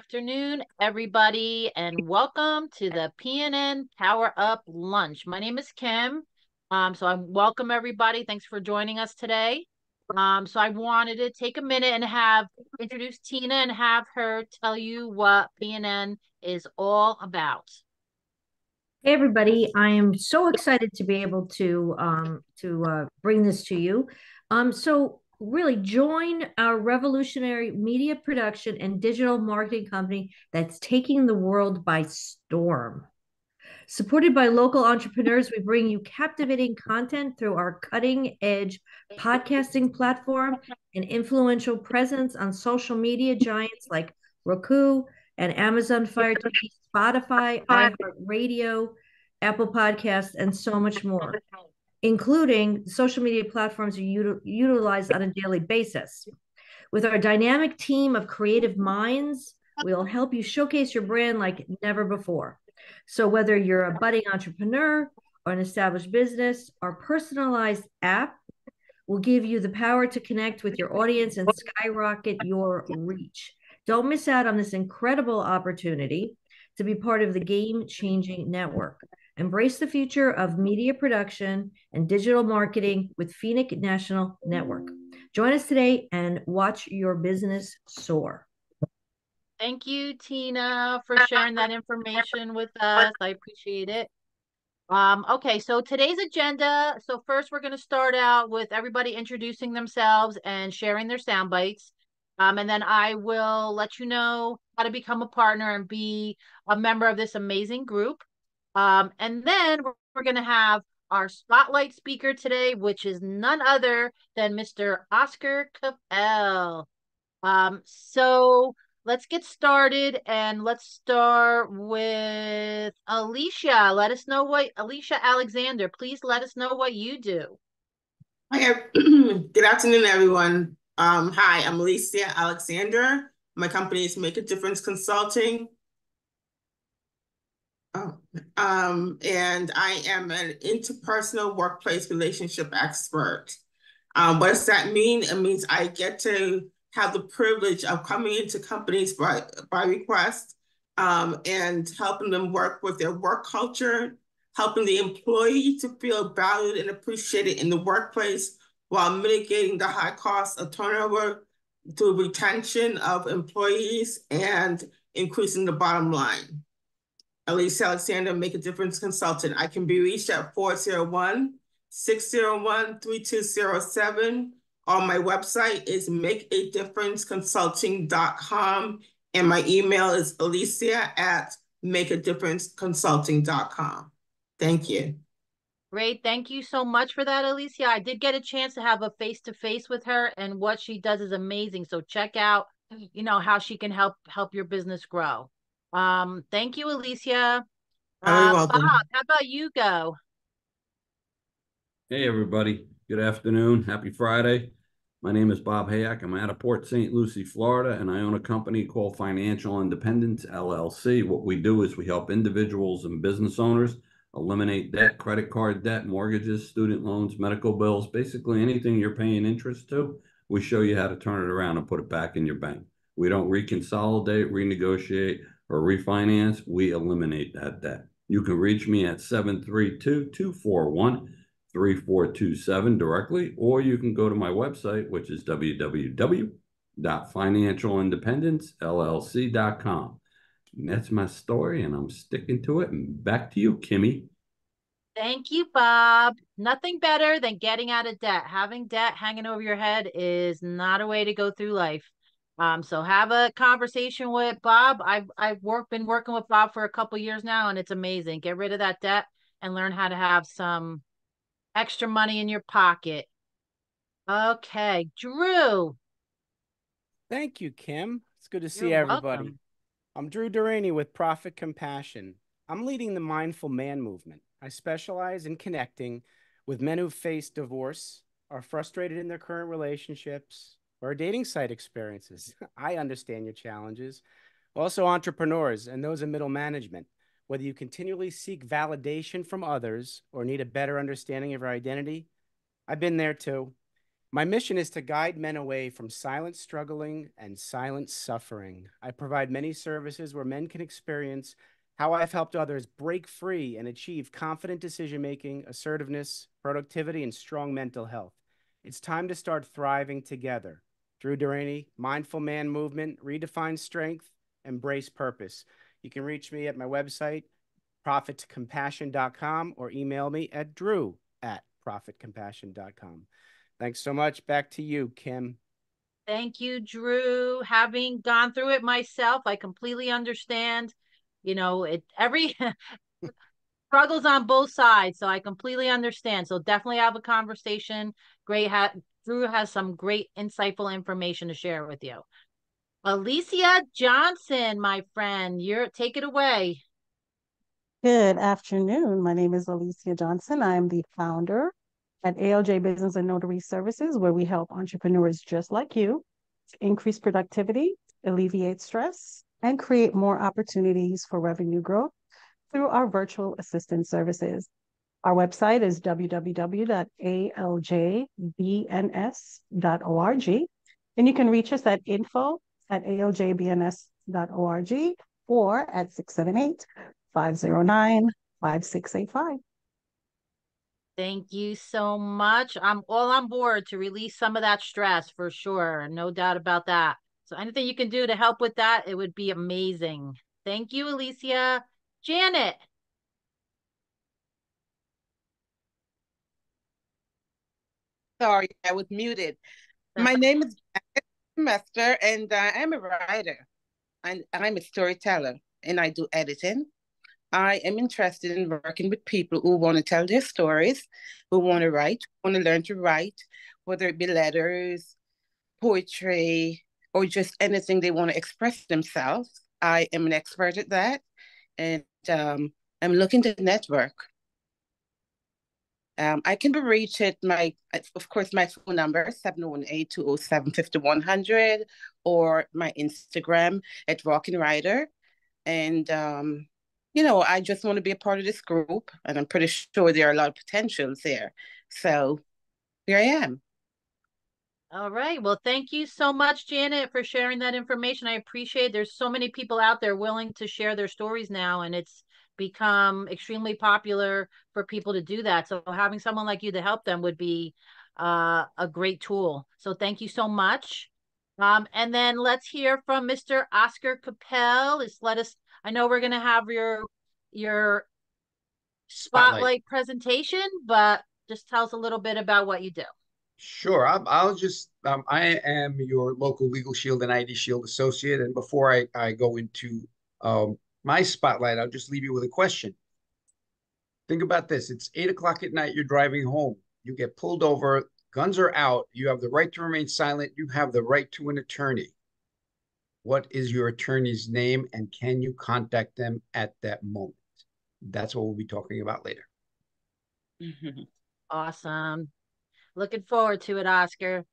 afternoon, everybody, and welcome to the PNN Power Up Lunch. My name is Kim. Um, so I welcome everybody. Thanks for joining us today. Um, so I wanted to take a minute and have introduce Tina and have her tell you what PNN is all about. Hey everybody, I am so excited to be able to um, to uh, bring this to you. Um, so really join our revolutionary media production and digital marketing company that's taking the world by storm. Supported by local entrepreneurs, we bring you captivating content through our cutting edge podcasting platform and influential presence on social media giants like Roku and Amazon Fire TV, Spotify, iHeartRadio, Apple Podcasts, and so much more including social media platforms you utilize on a daily basis. With our dynamic team of creative minds, we'll help you showcase your brand like never before. So, whether you're a budding entrepreneur or an established business, our personalized app will give you the power to connect with your audience and skyrocket your reach. Don't miss out on this incredible opportunity to be part of the game changing network. Embrace the future of media production and digital marketing with Phoenix National Network. Join us today and watch your business soar. Thank you, Tina, for sharing that information with us. I appreciate it. Um, okay, so today's agenda. So first, we're going to start out with everybody introducing themselves and sharing their sound bites. Um, and then I will let you know how to become a partner and be a member of this amazing group. Um, and then we're, we're going to have our spotlight speaker today, which is none other than Mr. Oscar Capel. Um, so let's get started and let's start with Alicia. Let us know what Alicia Alexander, please let us know what you do. Hi, good afternoon, everyone. Um, hi, I'm Alicia Alexander. My company is Make a Difference Consulting. Um, and I am an interpersonal workplace relationship expert. Um, what does that mean? It means I get to have the privilege of coming into companies by, by request um, and helping them work with their work culture, helping the employee to feel valued and appreciated in the workplace while mitigating the high cost of turnover through retention of employees and increasing the bottom line. Elise Alexander, Make a Difference Consultant. I can be reached at 401 601 3207. On my website is makeadifferenceconsulting.com. And my email is alicia at makeadifferenceconsulting.com. Thank you. Great. Thank you so much for that, Alicia. I did get a chance to have a face to face with her, and what she does is amazing. So check out, you know, how she can help help your business grow. Um, thank you, Alicia. Uh, welcome. Bob, how about you go? Hey, everybody. Good afternoon. Happy Friday. My name is Bob Hayak. I'm out of Port St. Lucie, Florida, and I own a company called Financial Independence LLC. What we do is we help individuals and business owners eliminate debt, credit card debt, mortgages, student loans, medical bills, basically anything you're paying interest to. We show you how to turn it around and put it back in your bank. We don't reconsolidate, renegotiate, or refinance, we eliminate that debt. You can reach me at 732 241 3427 directly, or you can go to my website, which is www.financialindependencellc.com. And that's my story, and I'm sticking to it. And back to you, Kimmy. Thank you, Bob. Nothing better than getting out of debt. Having debt hanging over your head is not a way to go through life. Um, so have a conversation with Bob. I've I've worked been working with Bob for a couple years now, and it's amazing. Get rid of that debt and learn how to have some extra money in your pocket. Okay, Drew. Thank you, Kim. It's good to see You're everybody. welcome. I'm Drew Duraney with Profit Compassion. I'm leading the Mindful Man movement. I specialize in connecting with men who face divorce, are frustrated in their current relationships, or dating site experiences. I understand your challenges. Also, entrepreneurs and those in middle management. Whether you continually seek validation from others or need a better understanding of your identity, I've been there too. My mission is to guide men away from silent struggling and silent suffering. I provide many services where men can experience how I've helped others break free and achieve confident decision making, assertiveness, productivity, and strong mental health. It's time to start thriving together. Drew Duraney, Mindful Man Movement, Redefine Strength, Embrace Purpose. You can reach me at my website, profitcompassion.com, or email me at drew at profitcompassion.com. Thanks so much. Back to you, Kim. Thank you, Drew. Having gone through it myself, I completely understand. You know, it every struggles on both sides, so I completely understand. So definitely have a conversation. Great, ha- Drew has some great, insightful information to share with you. Alicia Johnson, my friend, you're take it away. Good afternoon. My name is Alicia Johnson. I'm the founder at ALJ Business and Notary Services, where we help entrepreneurs just like you increase productivity, alleviate stress, and create more opportunities for revenue growth through our virtual assistant services. Our website is www.aljbns.org, and you can reach us at info at aljbns.org or at 678 509 5685. Thank you so much. I'm all on board to release some of that stress for sure. No doubt about that. So anything you can do to help with that, it would be amazing. Thank you, Alicia. Janet. Sorry, I was muted. My name is Janet and uh, I'm a writer. And I'm a storyteller, and I do editing. I am interested in working with people who want to tell their stories, who want to write, want to learn to write, whether it be letters, poetry, or just anything they want to express themselves. I am an expert at that, and um, I'm looking to network. Um, I can be reached at my, of course, my phone number, 718-207-5100, or my Instagram at Rockin' Rider. And, um, you know, I just want to be a part of this group, and I'm pretty sure there are a lot of potentials there. So here I am. All right. Well, thank you so much, Janet, for sharing that information. I appreciate there's so many people out there willing to share their stories now, and it's become extremely popular for people to do that. So having someone like you to help them would be uh, a great tool. So thank you so much. Um, and then let's hear from Mr. Oscar Capel. Just let us. I know we're going to have your your spotlight, spotlight presentation, but just tell us a little bit about what you do. Sure. I'll, just, um, I am your local Legal Shield and ID Shield associate. And before I, I go into um, my spotlight, I'll just leave you with a question. Think about this. It's eight o'clock at night. You're driving home. You get pulled over. Guns are out. You have the right to remain silent. You have the right to an attorney. What is your attorney's name and can you contact them at that moment? That's what we'll be talking about later. Awesome. Looking forward to it, Oscar.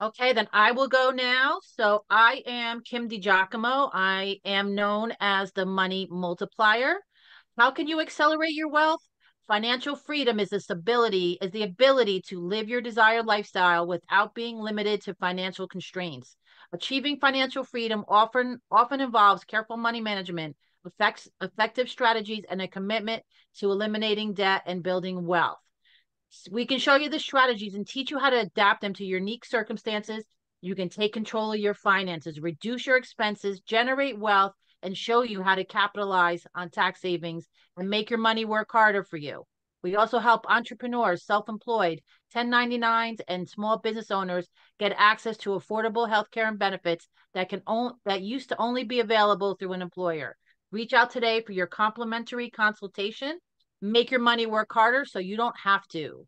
Okay, then I will go now. So I am Kim DiGiacomo. I am known as the money multiplier. How can you accelerate your wealth? Financial freedom is this ability, is the ability to live your desired lifestyle without being limited to financial constraints. Achieving financial freedom often often involves careful money management, effects, effective strategies, and a commitment to eliminating debt and building wealth. We can show you the strategies and teach you how to adapt them to unique circumstances. You can take control of your finances, reduce your expenses, generate wealth, and show you how to capitalize on tax savings and make your money work harder for you. We also help entrepreneurs, self employed, 1099s, and small business owners get access to affordable healthcare and benefits that, can on- that used to only be available through an employer. Reach out today for your complimentary consultation make your money work harder so you don't have to.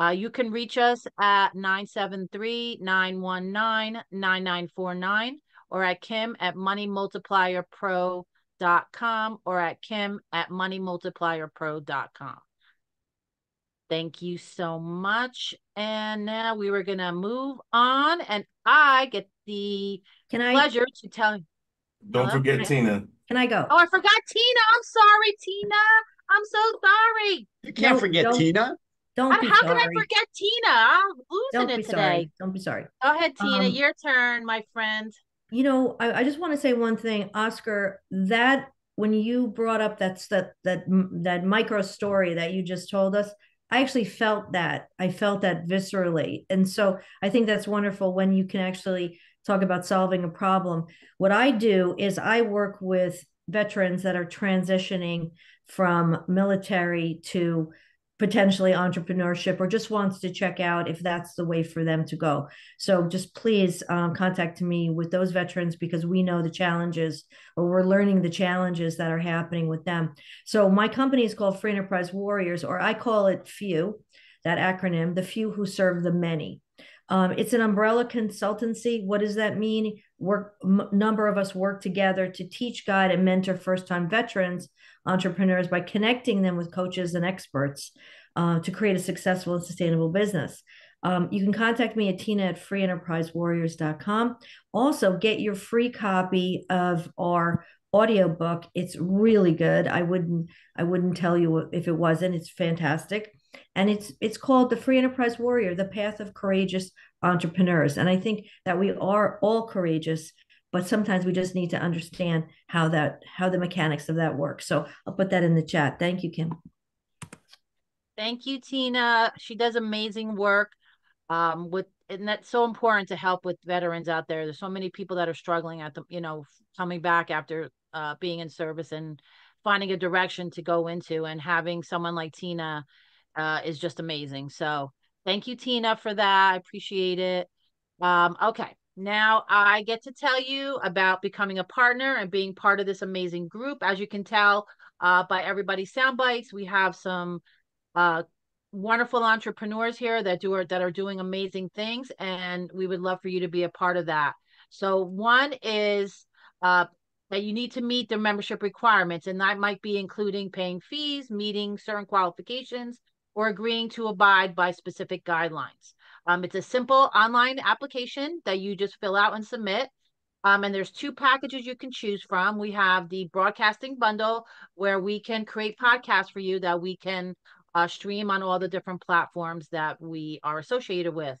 Uh, you can reach us at 973-919-9949 or at Kim at moneymultiplierpro.com or at Kim at moneymultiplierpro.com. Thank you so much. And now we were going to move on and I get the Can I pleasure to tell you. Don't Hello? forget Tina. can I go? Oh, I forgot Tina. I'm sorry, Tina. I'm so sorry. You can't No, forget don't- Tina. Don't be how sorry. can I forget Tina? I'm losing Don't it today. sorry. Don't be sorry. Go ahead, Tina. Um, your turn, my friend. You know, I, I just want to say one thing, Oscar. That when you brought up that's that that that micro story that you just told us, I actually felt that. I felt that viscerally, and so I think that's wonderful when you can actually talk about solving a problem. What I do is I work with veterans that are transitioning from military to potentially entrepreneurship or just wants to check out if that's the way for them to go. So just please um, contact me with those veterans because we know the challenges or we're learning the challenges that are happening with them. So my company is called Free Enterprise Warriors, or I call it FEW, that acronym, the few who serve the many. Um, it's an umbrella consultancy. What does that mean? Work m- number of us work together to teach, guide, and mentor first-time veterans entrepreneurs by connecting them with coaches and experts uh, to create a successful and sustainable business. Um, you can contact me at tina at freeenterprisewarriors.com. Also, get your free copy of our audiobook. It's really good. I wouldn't I wouldn't tell you if it wasn't. It's fantastic. And it's it's called The Free Enterprise Warrior: The Path of Courageous Entrepreneurs. And I think that we are all courageous but sometimes we just need to understand how that how the mechanics of that work so i'll put that in the chat. Thank you kim. Thank you tina. She does amazing work um with and that's so important to help with veterans out there. There's so many people that are struggling at the you know coming back after uh being in service and finding a direction to go into and having someone like tina uh is just amazing. So thank you tina for that i appreciate it um okay now I get to tell you about becoming a partner and being part of this amazing group. As you can tell uh, by everybody's sound bites, we have some uh, wonderful entrepreneurs here that do are, that are doing amazing things, and we would love for you to be a part of that. So one is uh, that you need to meet the membership requirements, and that might be including paying fees, meeting certain qualifications, or agreeing to abide by specific guidelines. Um, it's a simple online application that you just fill out and submit. Um, and there's two packages you can choose from. We have the broadcasting bundle where we can create podcasts for you that we can uh, stream on all the different platforms that we are associated with.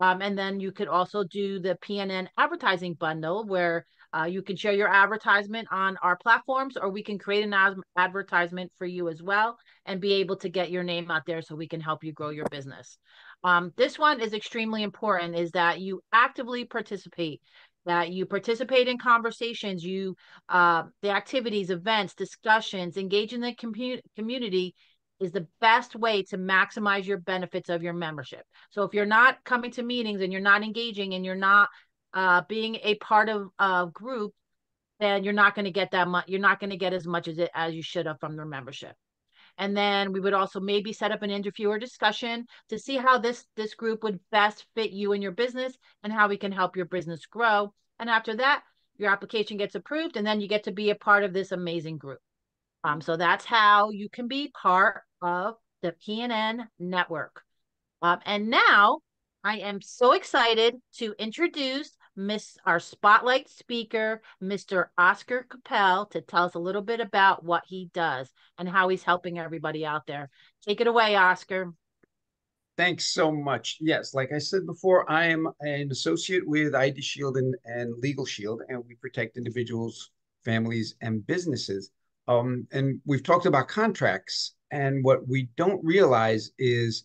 Um, and then you could also do the PNN advertising bundle where uh, you can share your advertisement on our platforms, or we can create an ad- advertisement for you as well and be able to get your name out there so we can help you grow your business. Um, this one is extremely important is that you actively participate, that you participate in conversations, you uh, the activities, events, discussions, engage in the commu- community is the best way to maximize your benefits of your membership. So if you're not coming to meetings and you're not engaging and you're not uh, being a part of a group, then you're not going to get that much. You're not going to get as much as it as you should have from the membership. And then we would also maybe set up an interview or discussion to see how this this group would best fit you and your business and how we can help your business grow. And after that, your application gets approved and then you get to be a part of this amazing group. Um, so that's how you can be part of the PNN network. Um, and now I am so excited to introduce Miss our spotlight speaker, Mr. Oscar Capel, to tell us a little bit about what he does and how he's helping everybody out there. Take it away, Oscar. Thanks so much. Yes, like I said before, I am an associate with ID Shield and, and Legal Shield, and we protect individuals, families, and businesses. Um, and we've talked about contracts, and what we don't realize is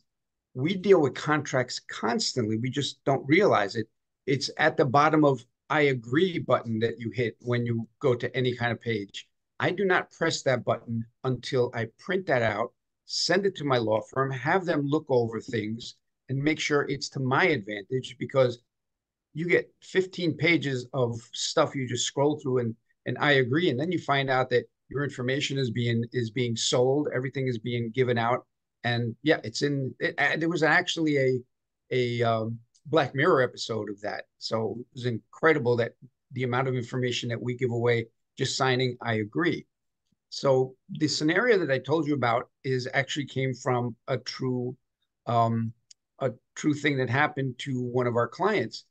we deal with contracts constantly. We just don't realize it. It's at the bottom of I agree button that you hit when you go to any kind of page. I do not press that button until I print that out, send it to my law firm, have them look over things and make sure it's to my advantage because you get 15 pages of stuff you just scroll through and and I agree and then you find out that your information is being is being sold, everything is being given out and yeah, it's in it, there was actually a a um, Black Mirror episode of that. So it was incredible that the amount of information that we give away just signing I agree. So the scenario that I told you about is actually came from a true um, a true thing that happened to one of our clients.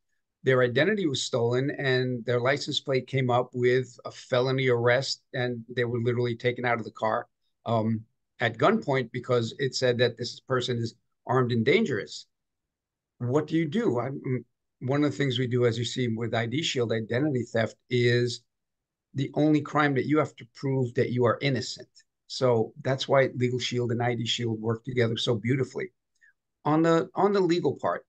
Their identity was stolen and their license plate came up with a felony arrest and they were literally taken out of the car um, at gunpoint because it said that this person is armed and dangerous. What do you do? I, one of the things we do, as you see with ID Shield, identity theft is the only crime that you have to prove that you are innocent. So that's why Legal Shield and ID Shield work together so beautifully. On the on the legal part,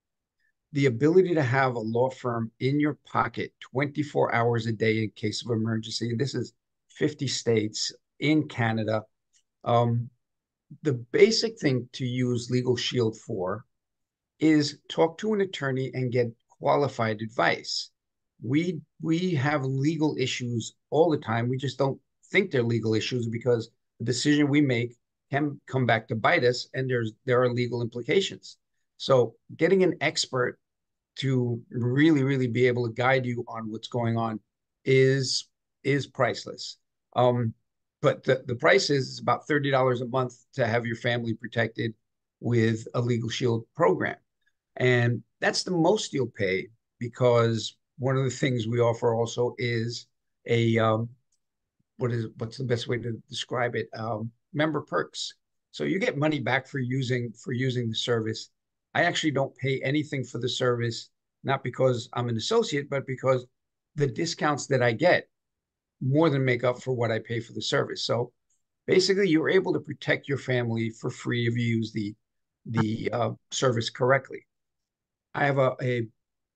the ability to have a law firm in your pocket 24 hours a day in case of emergency, and this is 50 states in Canada. Um, the basic thing to use Legal Shield for is talk to an attorney and get qualified advice. We we have legal issues all the time. We just don't think they're legal issues because the decision we make can come back to bite us and there's there are legal implications so getting an expert to really really be able to guide you on what's going on is is priceless um but the, the price is about $30 a month to have your family protected with a legal shield program and that's the most you'll pay because one of the things we offer also is a um, what is what's the best way to describe it? Um, member perks. So you get money back for using for using the service. I actually don't pay anything for the service, not because I'm an associate, but because the discounts that I get more than make up for what I pay for the service. So basically, you're able to protect your family for free if you use the the uh, service correctly. I have a, a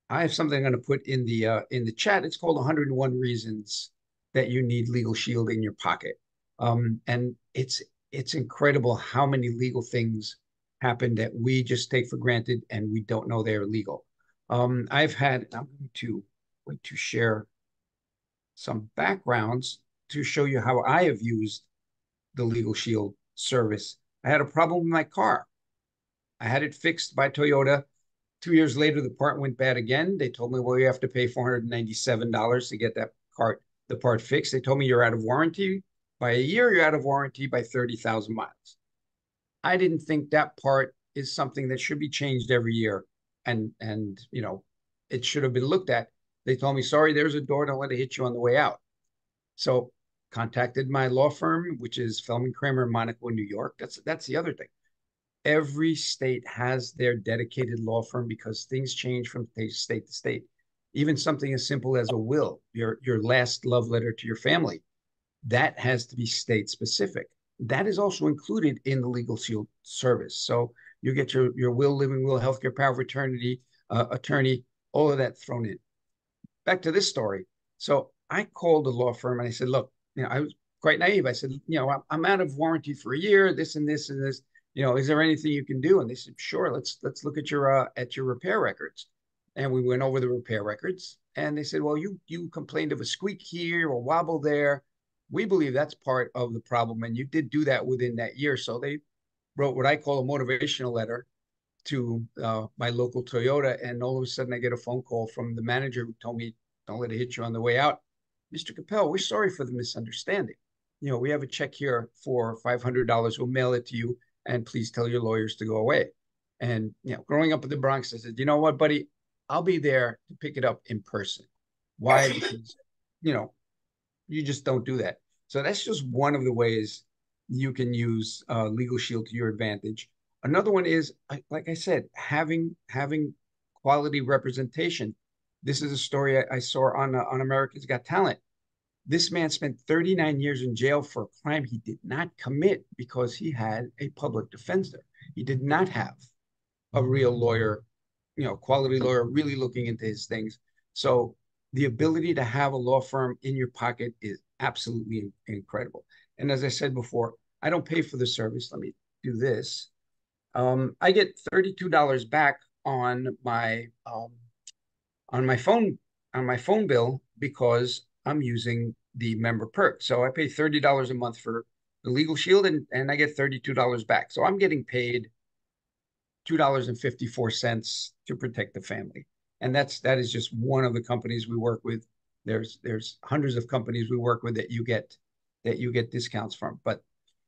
I have something I'm going to put in the uh, in the chat. It's called 101 Reasons that you need legal shield in your pocket. Um, and it's it's incredible how many legal things happen that we just take for granted and we don't know they're legal. Um, I've had I'm going to going to share some backgrounds to show you how I have used the Legal Shield service. I had a problem with my car. I had it fixed by Toyota. Two years later, the part went bad again. They told me, well, you have to pay $497 to get that part the part fixed. They told me you're out of warranty by a year, you're out of warranty by 30,000 miles. I didn't think that part is something that should be changed every year. And, and, you know, it should have been looked at. They told me, sorry, there's a door. Don't let it hit you on the way out. So contacted my law firm, which is Feldman Kramer Monaco in New York. That's, that's the other thing. Every state has their dedicated law firm because things change from state to state even something as simple as a will, your, your last love letter to your family, that has to be state specific. That is also included in the Legal Shield service. So you get your, your will, living will, healthcare power of attorney, uh, attorney, all of that thrown in. Back to this story. So I called the law firm and I said, look, you know, I was quite naive. I said, you know, I'm out of warranty for a year, this and this and this. You know, is there anything you can do? And they said, sure. Let's let's look at your uh, at your repair records. And we went over the repair records and they said well you you complained of a squeak here or wobble there. We believe that's part of the problem and you did do that within that year. So they wrote what i call a motivational letter to uh, my local toyota and all of a sudden i get a phone call from the manager who told me don't let it hit you on the way out. Mr capel we're sorry for the misunderstanding. You know we have a check here for $500 we'll mail it to you and please tell your lawyers to go away and you know growing up in the bronx i said you know what buddy I'll be there to pick it up in person. Why? Because, you know, you just don't do that. So that's just one of the ways you can use uh, Legal Shield to your advantage. Another one is, like I said, having having quality representation. This is a story I, I saw on uh, on America's Got Talent. This man spent 39 years in jail for a crime he did not commit because he had a public defender. He did not have a real lawyer you know, quality lawyer really looking into his things. So the ability to have a law firm in your pocket is absolutely incredible. And as I said before, I don't pay for the service. Let me do this. Um, I get $32 back on my um, on my phone on my phone bill because I'm using the member perk. So I pay $30 a month for the legal shield and, and I get $32 back. So I'm getting paid $2.54 to protect the family. And that's that is just one of the companies we work with. There's there's hundreds of companies we work with that you get that you get discounts from. But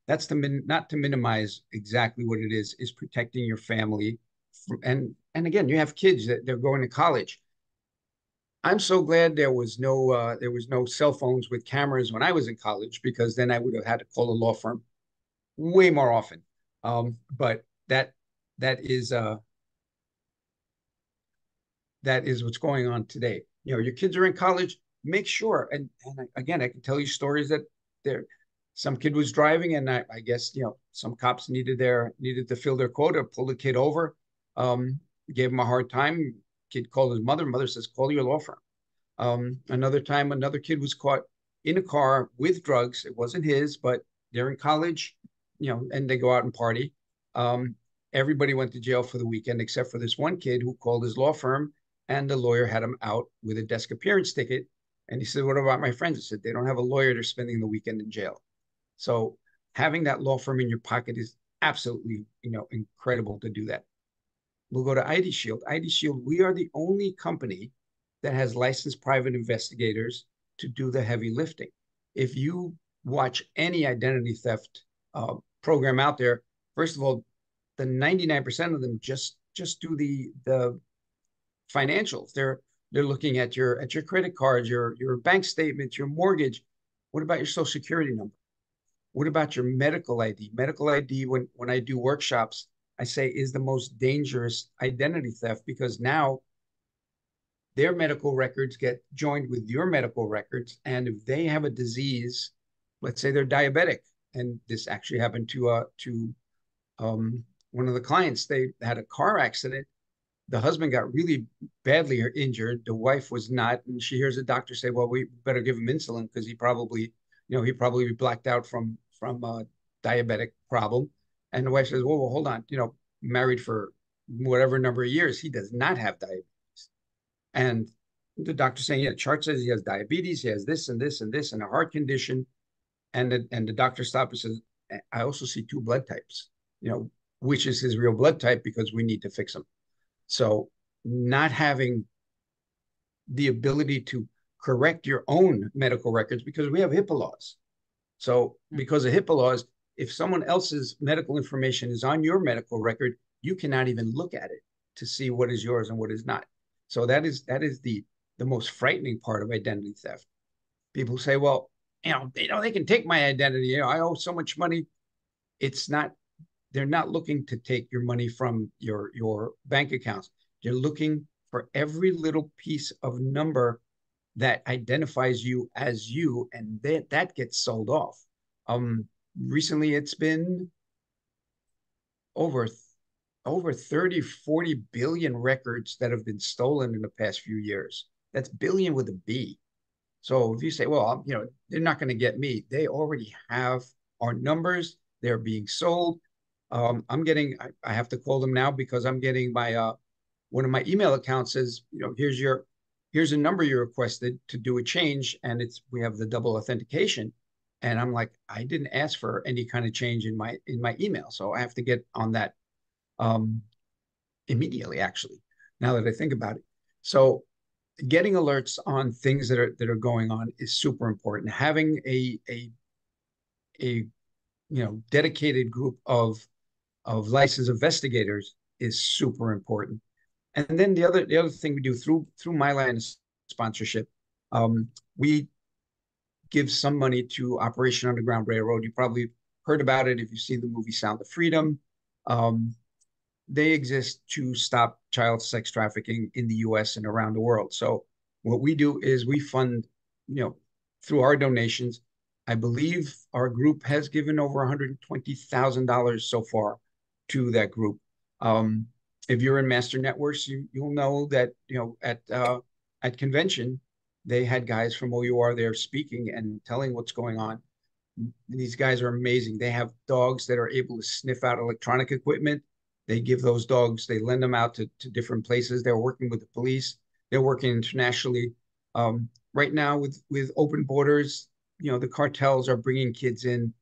that's to min, not to minimize exactly what it is is protecting your family and and again you have kids that they're going to college i'm so glad there was no uh, there was no cell phones with cameras when i was in college because then i would have had to call a law firm way more often um, but that that is uh that is what's going on today. You know, your kids are in college, make sure. And, and again, I can tell you stories that there, some kid was driving, and I, I, guess you know some cops needed their needed to fill their quota, pull the kid over, um, gave him a hard time. Kid called his mother. Mother says, "Call your law firm." Um, another time, another kid was caught in a car with drugs. It wasn't his, but they're in college, you know, and they go out and party. Um, everybody went to jail for the weekend except for this one kid who called his law firm and the lawyer had him out with a desk appearance ticket. And he said, What about my friends? I said, They don't have a lawyer. They're spending the weekend in jail. So having that law firm in your pocket is absolutely, you know, incredible to do that. We'll go to ID Shield. ID Shield, we are the only company that has licensed private investigators to do the heavy lifting. If you watch any identity theft uh, program out there, first of all, the 99% of them just just do the the financials. They're they're looking at your at your credit cards, your your bank statements, your mortgage. What about your social security number? What about your medical ID? Medical ID, when when I do workshops, I say is the most dangerous identity theft because now their medical records get joined with your medical records. And if they have a disease, let's say they're diabetic, and this actually happened to uh to um, one of the clients, they had a car accident the husband got really badly injured. The wife was not, and she hears the doctor say, "Well, we better give him insulin because he probably, you know, he probably blacked out from from a diabetic problem." And the wife says, "Well, well, hold on, you know, married for whatever number of years, he does not have diabetes." And the doctor saying, "Yeah, chart says he has diabetes, he has this and this and this and a heart condition," and the, and the doctor stops and says, "I also see two blood types, you know, which is his real blood type because we need to fix him." So not having the ability to correct your own medical records because we have HIPAA laws. So hmm. because of HIPAA laws, if someone else's medical information is on your medical record, you cannot even look at it to see what is yours and what is not. So that is that is the the most frightening part of identity theft. People say, well, you know, they know they can take my identity. You know, I owe so much money. It's not they're not looking to take your money from your your bank accounts. They're looking for every little piece of number that identifies you as you, and that that gets sold off. Um, recently, it's been over over 30, 40 billion records that have been stolen in the past few years. That's billion with a B. So if you say, well, you know, they're not going to get me, they already have our numbers. They're being sold. Um, I'm getting, I, I, have to call them now because I'm getting my, uh, one of my email accounts says, you know, here's your, here's a number you requested to do a change. And it's, we have the double authentication. And I'm like, I didn't ask for any kind of change in my, in my email. So I have to get on that, um, immediately, actually, now that I think about it. So getting alerts on things that are, that are going on is super important. Having a, a, a, you know, dedicated group of of licensed investigators is super important. And then the other the other thing we do through through my line of sponsorship, um, we give some money to Operation Underground Railroad. You probably heard about it if you've seen the movie Sound of Freedom. Um, they exist to stop child sex trafficking in the U.S. and around the world. So what we do is we fund, you know, through our donations. I believe our group has given over $120,000 so far to that group. Um, if you're in master networks, you you'll know that you know at uh, at convention they had guys from OUR there speaking and telling what's going on. These guys are amazing. They have dogs that are able to sniff out electronic equipment. They give those dogs, they lend them out to, to different places. They're working with the police. They're working internationally. Um, right now, with with open borders, you know the cartels are bringing kids in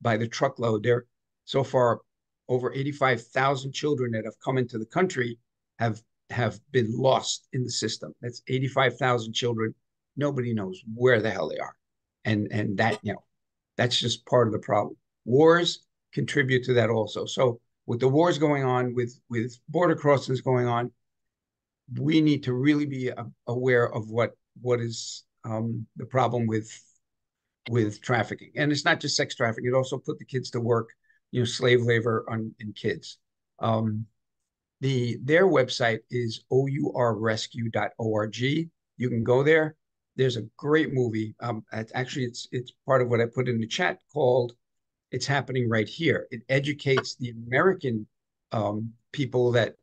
by the truckload. They're so far over 85,000 children that have come into the country have have been lost in the system. That's 85,000 children. Nobody knows where the hell they are. And and that, you know, that's just part of the problem. Wars contribute to that also. So with the wars going on, with with border crossings going on, we need to really be aware of what what is um, the problem with with trafficking. And it's not just sex trafficking; it also put the kids to work you know, slave labor on in kids. Um, The their website is ourrescue.org. You can go there. There's a great movie. Um, actually, it's it's part of what I put in the chat called "It's Happening Right Here." It educates the American um, people that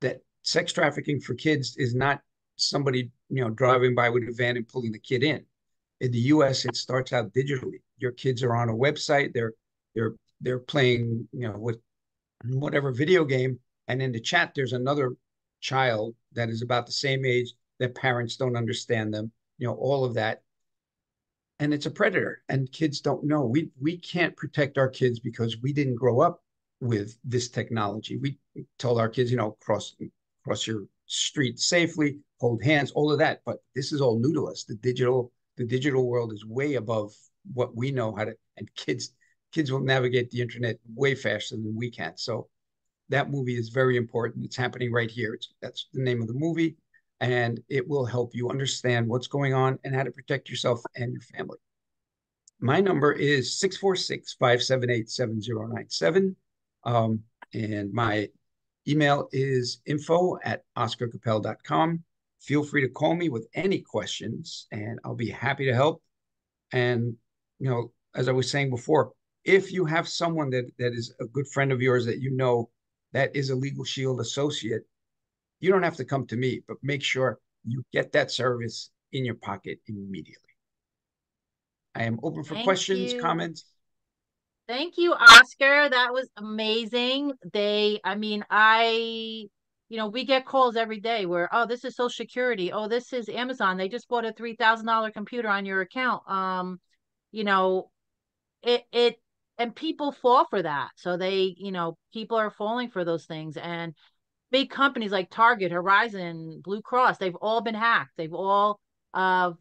that sex trafficking for kids is not somebody you know driving by with a van and pulling the kid in. In the U.S., it starts out digitally. Your kids are on a website. They're they're they're playing you know with whatever video game, and in the chat there's another child that is about the same age that parents don't understand them. You know all of that, and it's a predator, and kids don't know. We we can't protect our kids because we didn't grow up with this technology. We told our kids, you know, cross cross your street safely, hold hands, all of that. But this is all new to us. The digital the digital world is way above what we know how to, and kids kids will navigate the internet way faster than we can. So that movie is very important. It's happening right here. It's, that's the name of the movie, and it will help you understand what's going on and how to protect yourself and your family. My number is 646 578 7097. Um, and my email is info at oscarcapel.com. Feel free to call me with any questions, and I'll be happy to help. And, you know, as I was saying before, if you have someone that, that is a good friend of yours that you know that is a Legal Shield associate, you don't have to come to me, but make sure you get that service in your pocket immediately. I am open for Thank questions, you. comments. Thank you, Oscar. That was amazing. They, I mean, I, you know, we get calls every day where, oh, this is Social Security. Oh, this is Amazon. They just bought a three thousand dollar computer on your account. Um, you know, it it and people fall for that. So they, you know, people are falling for those things. And big companies like Target, Horizon, Blue Cross, they've all been hacked. They've all uh,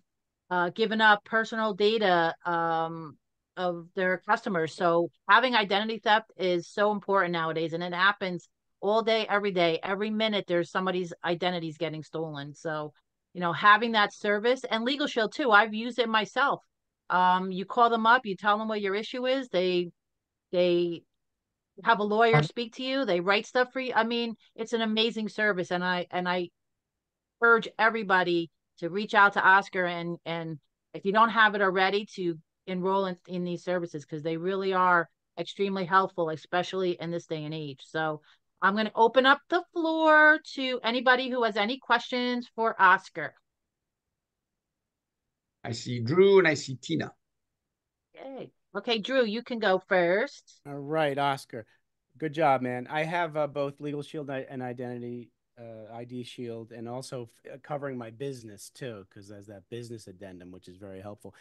uh, given up personal data um, of their customers. So having identity theft is so important nowadays, and it happens all day, every day, every minute. There's somebody's identities getting stolen. So you know, having that service and Legal Shield too. I've used it myself. Um, you call them up, you tell them what your issue is. They they have a lawyer um, speak to you. They write stuff for you. I mean, it's an amazing service, and I and I urge everybody to reach out to Oscar and and if you don't have it already, to enroll in, in these services because they really are extremely helpful, especially in this day and age. So I'm going to open up the floor to anybody who has any questions for Oscar. I see Drew and I see Tina. Okay. Okay, Drew, you can go first. All right, Oscar. Good job, man. I have uh, both Legal Shield and Identity uh, ID Shield, and also uh, covering my business too, because there's that business addendum, which is very helpful.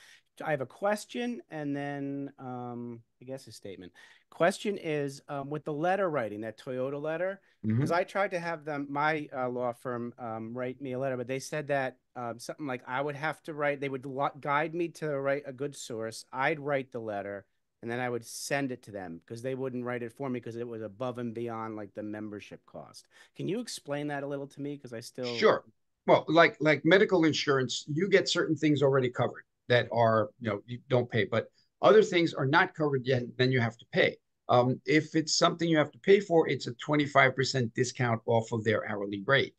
I have a question and then um, I guess a statement. Question is um, with the letter writing, that Toyota letter, because Mhm. I tried to have them, my uh, law firm, um, write me a letter, but they said that um, something like I would have to write, they would guide me to write a good source. I'd write the letter and then I would send it to them because they wouldn't write it for me because it was above and beyond like the membership cost. Can you explain that a little to me? Because I still Sure. Well, like like medical insurance, you get certain things already covered that are, you know, you don't pay, but other things are not covered yet, then you have to pay. Um, if it's something you have to pay for, it's a 25% discount off of their hourly rate.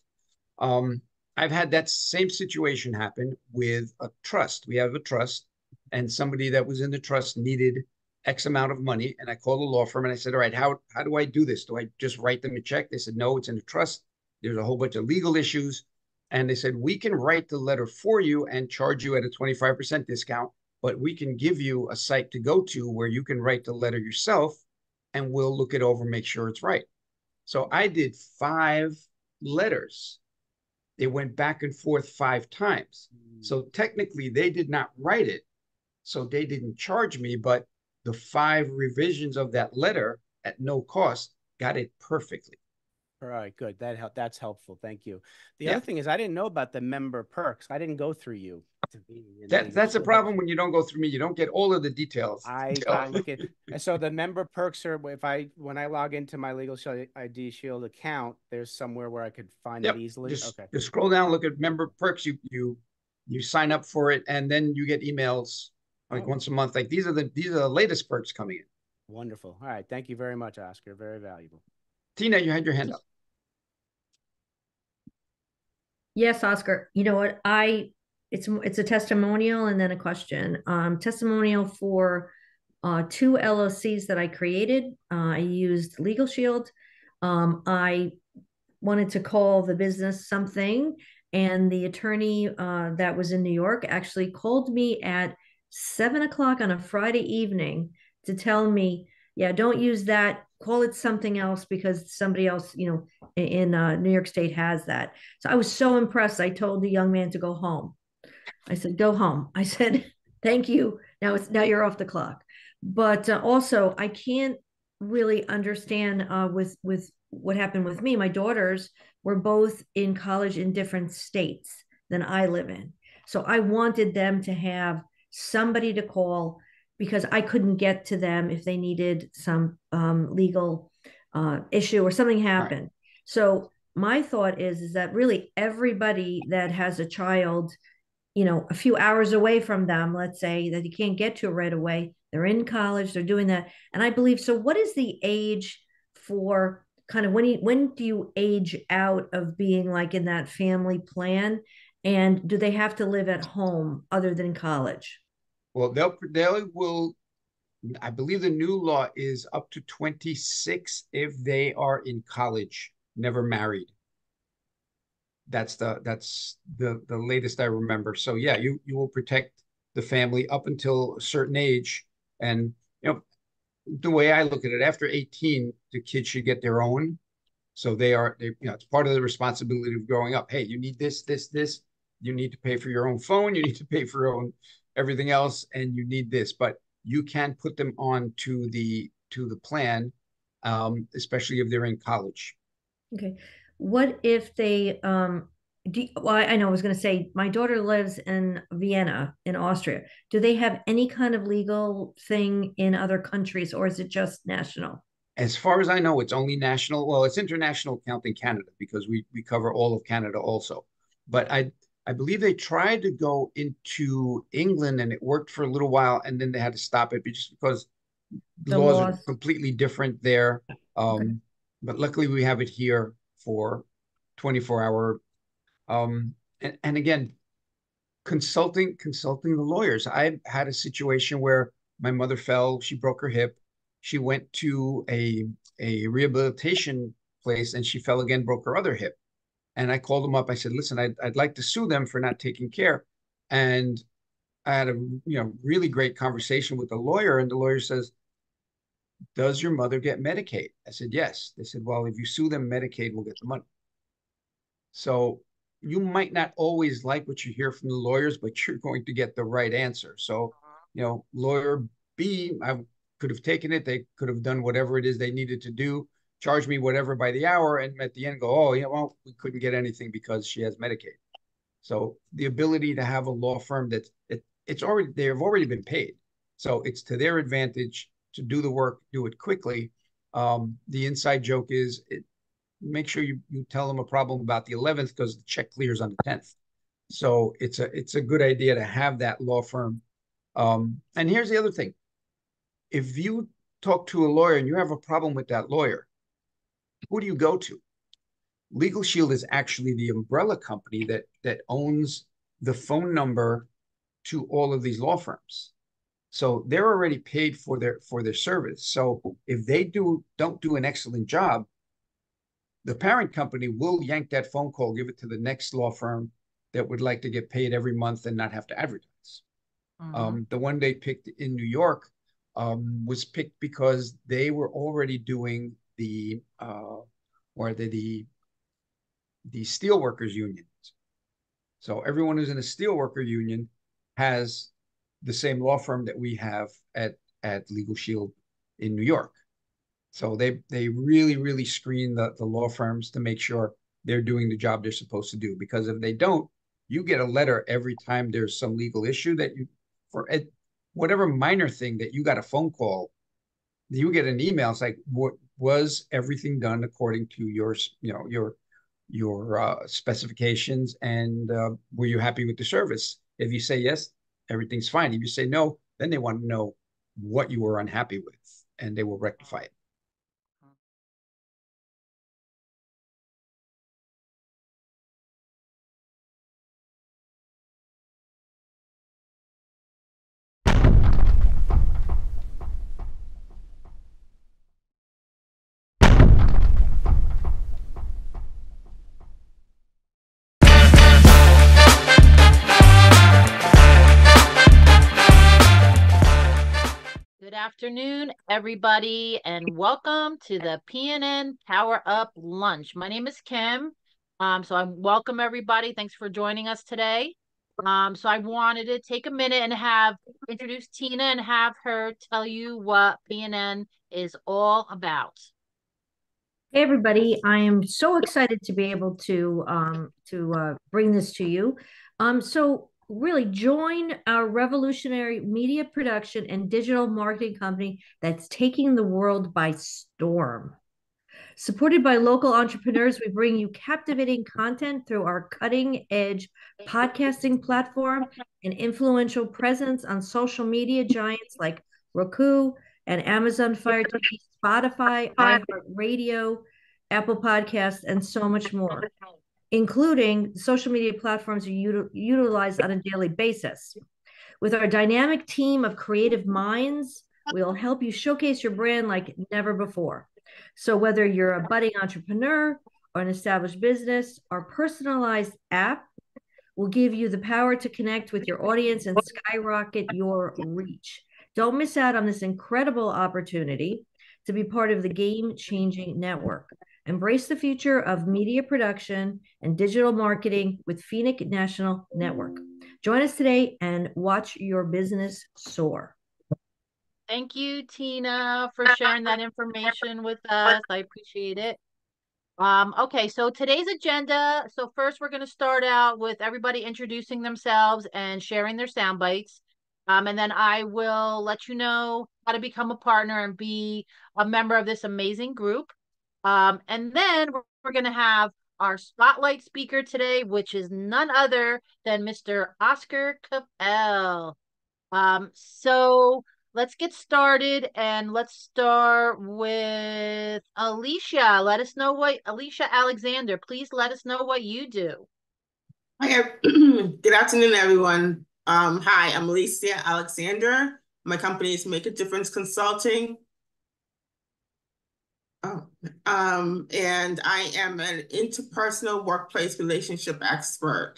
Um, I've had that same situation happen with a trust. We have a trust, and somebody that was in the trust needed X amount of money. And I called a law firm and I said, All right, how, how do I do this? Do I just write them a check? They said, No, it's in a trust. There's a whole bunch of legal issues. And they said, We can write the letter for you and charge you at a 25% discount, but we can give you a site to go to where you can write the letter yourself and we'll look it over, make sure it's right. So I did five letters. They went back and forth five times. Mm. So technically, they did not write it. So they didn't charge me, but the five revisions of that letter at no cost got it perfectly. All right, good. That help. That's helpful. Thank you. The Yeah. other thing is, I didn't know about the member perks. I didn't go through you to be. in That, that's a problem when you don't go through me. You don't get all of the details. I, I look at and so the member perks are if I when I log into my Legal Shield ID Shield account, there's somewhere where I could find Yep, it easily. Just, okay. just scroll down, look at member perks. You you you sign up for it, and then you get emails like Oh. once a month. Like these are the these are the latest perks coming in. Wonderful. All right. Thank you very much, Oscar. Very valuable. Tina, you had your hand up. Yes, Oscar. You know what? I it's it's a testimonial and then a question. Um, testimonial for uh, two LLCs that I created. Uh, I used Legal Shield. Um, I wanted to call the business something, and the attorney uh, that was in New York actually called me at seven o'clock on a Friday evening to tell me, yeah, don't use that. Call it something else because somebody else, you know, in, uh, New York State has that. So I was so impressed. I told the young man to go home. I said, go home. I said, thank you. Now it's now you're off the clock. But uh, also, I can't really understand uh, with with what happened with me. My daughters were both in college in different states than I live in, so I wanted them to have somebody to call because I couldn't get to them if they needed some um, legal uh, issue or something happened. Right. So my thought is is that really everybody that has a child you know a few hours away from them let's say that you can't get to right away. They're in college they're doing that. And i believe so what is the age for kind of when you when do you age out of being like in that family plan? And do they have to live at home other than college? Well they'll they will i believe the new law is up to 26 if they are in college never married that's the that's the the latest i remember. So yeah you you will protect the family up until a certain age. And you know the way i look at it after 18 the kids should get their own. So they are they, you know it's part of the responsibility of growing up. Hey you need this this this. You need to pay for your own phone. You need to pay for your own everything else and you need this. But you can put them on to the to the plan um, especially if they're in college. Okay what if they um do well i know i was going to say my daughter lives in vienna in austria. Do they have any kind of legal thing in other countries or is it just national? As far as i know it's only national well it's international counting canada because we we cover all of canada also. But i i believe they tried to go into england and it worked for a little while and then they had to stop it just because the laws, laws, are completely different there um okay. but luckily we have it here for 24 hour um, and, and again consulting consulting the lawyers. I had a situation where my mother fell she broke her hip she went to a a rehabilitation place and she fell again broke her other hip. And i called them up i said listen i'd, I'd like to sue them for not taking care. And i had a you know really great conversation with the lawyer and the lawyer says does your mother get Medicaid? I said, yes. They said, well, if you sue them, Medicaid will get the money. So you might not always like what you hear from the lawyers, but you're going to get the right answer. So, uh-huh. you know, lawyer B, I could have taken it. They could have done whatever it is they needed to do, charge me whatever by the hour, and at the end go, oh, yeah, well, we couldn't get anything because she has Medicaid. So the ability to have a law firm that it, it's already they have already been paid, so it's to their advantage to do the work, do it quickly. Um, the inside joke is it, make sure you, you tell them a problem about the 11th because the check clears on the 10th. So it's a it's a good idea to have that law firm. Um, and here's the other thing: if you talk to a lawyer and you have a problem with that lawyer, who do you go to? Legal Shield is actually the umbrella company that that owns the phone number to all of these law firms. So they're already paid for their for their service. So if they do don't do an excellent job, the parent company will yank that phone call, give it to the next law firm that would like to get paid every month and not have to advertise. Mm-hmm. Um, the one they picked in New York um, was picked because they were already doing the uh, or the the the steelworkers unions. So everyone who's in a steelworker union has the same law firm that we have at at Legal Shield in New York. So they they really really screen the the law firms to make sure they're doing the job they're supposed to do. Because if they don't, you get a letter every time there's some legal issue that you for it, whatever minor thing that you got a phone call, you get an email. It's like, what was everything done according to your you know your your uh, specifications and uh, were you happy with the service? If you say yes, everything's fine. If you say no, then they want to know what you were unhappy with and they will rectify it. Afternoon, everybody, and welcome to the PNN Power Up Lunch. My name is Kim. Um, so I welcome everybody. Thanks for joining us today. Um, so I wanted to take a minute and have introduce Tina and have her tell you what PNN is all about. Hey everybody, I am so excited to be able to um, to uh, bring this to you. Um, so really join our revolutionary media production and digital marketing company that's taking the world by storm. Supported by local entrepreneurs, we bring you captivating content through our cutting edge podcasting platform and influential presence on social media giants like Roku and Amazon Fire TV, Spotify, iHeartRadio, Apple Podcasts, and so much more including social media platforms you utilize on a daily basis. With our dynamic team of creative minds, we'll help you showcase your brand like never before. So, whether you're a budding entrepreneur or an established business, our personalized app will give you the power to connect with your audience and skyrocket your reach. Don't miss out on this incredible opportunity to be part of the game changing network. Embrace the future of media production and digital marketing with Phoenix National Network. Join us today and watch your business soar. Thank you, Tina, for sharing that information with us. I appreciate it. Um, okay, so today's agenda. So first, we're going to start out with everybody introducing themselves and sharing their sound bites. Um, and then I will let you know how to become a partner and be a member of this amazing group. Um, and then we're, we're going to have our spotlight speaker today, which is none other than Mr. Oscar Capel. Um, so let's get started and let's start with Alicia. Let us know what Alicia Alexander, please let us know what you do. Hi, good afternoon, everyone. Um, hi, I'm Alicia Alexander. My company is Make a Difference Consulting. Oh, um, and I am an interpersonal workplace relationship expert.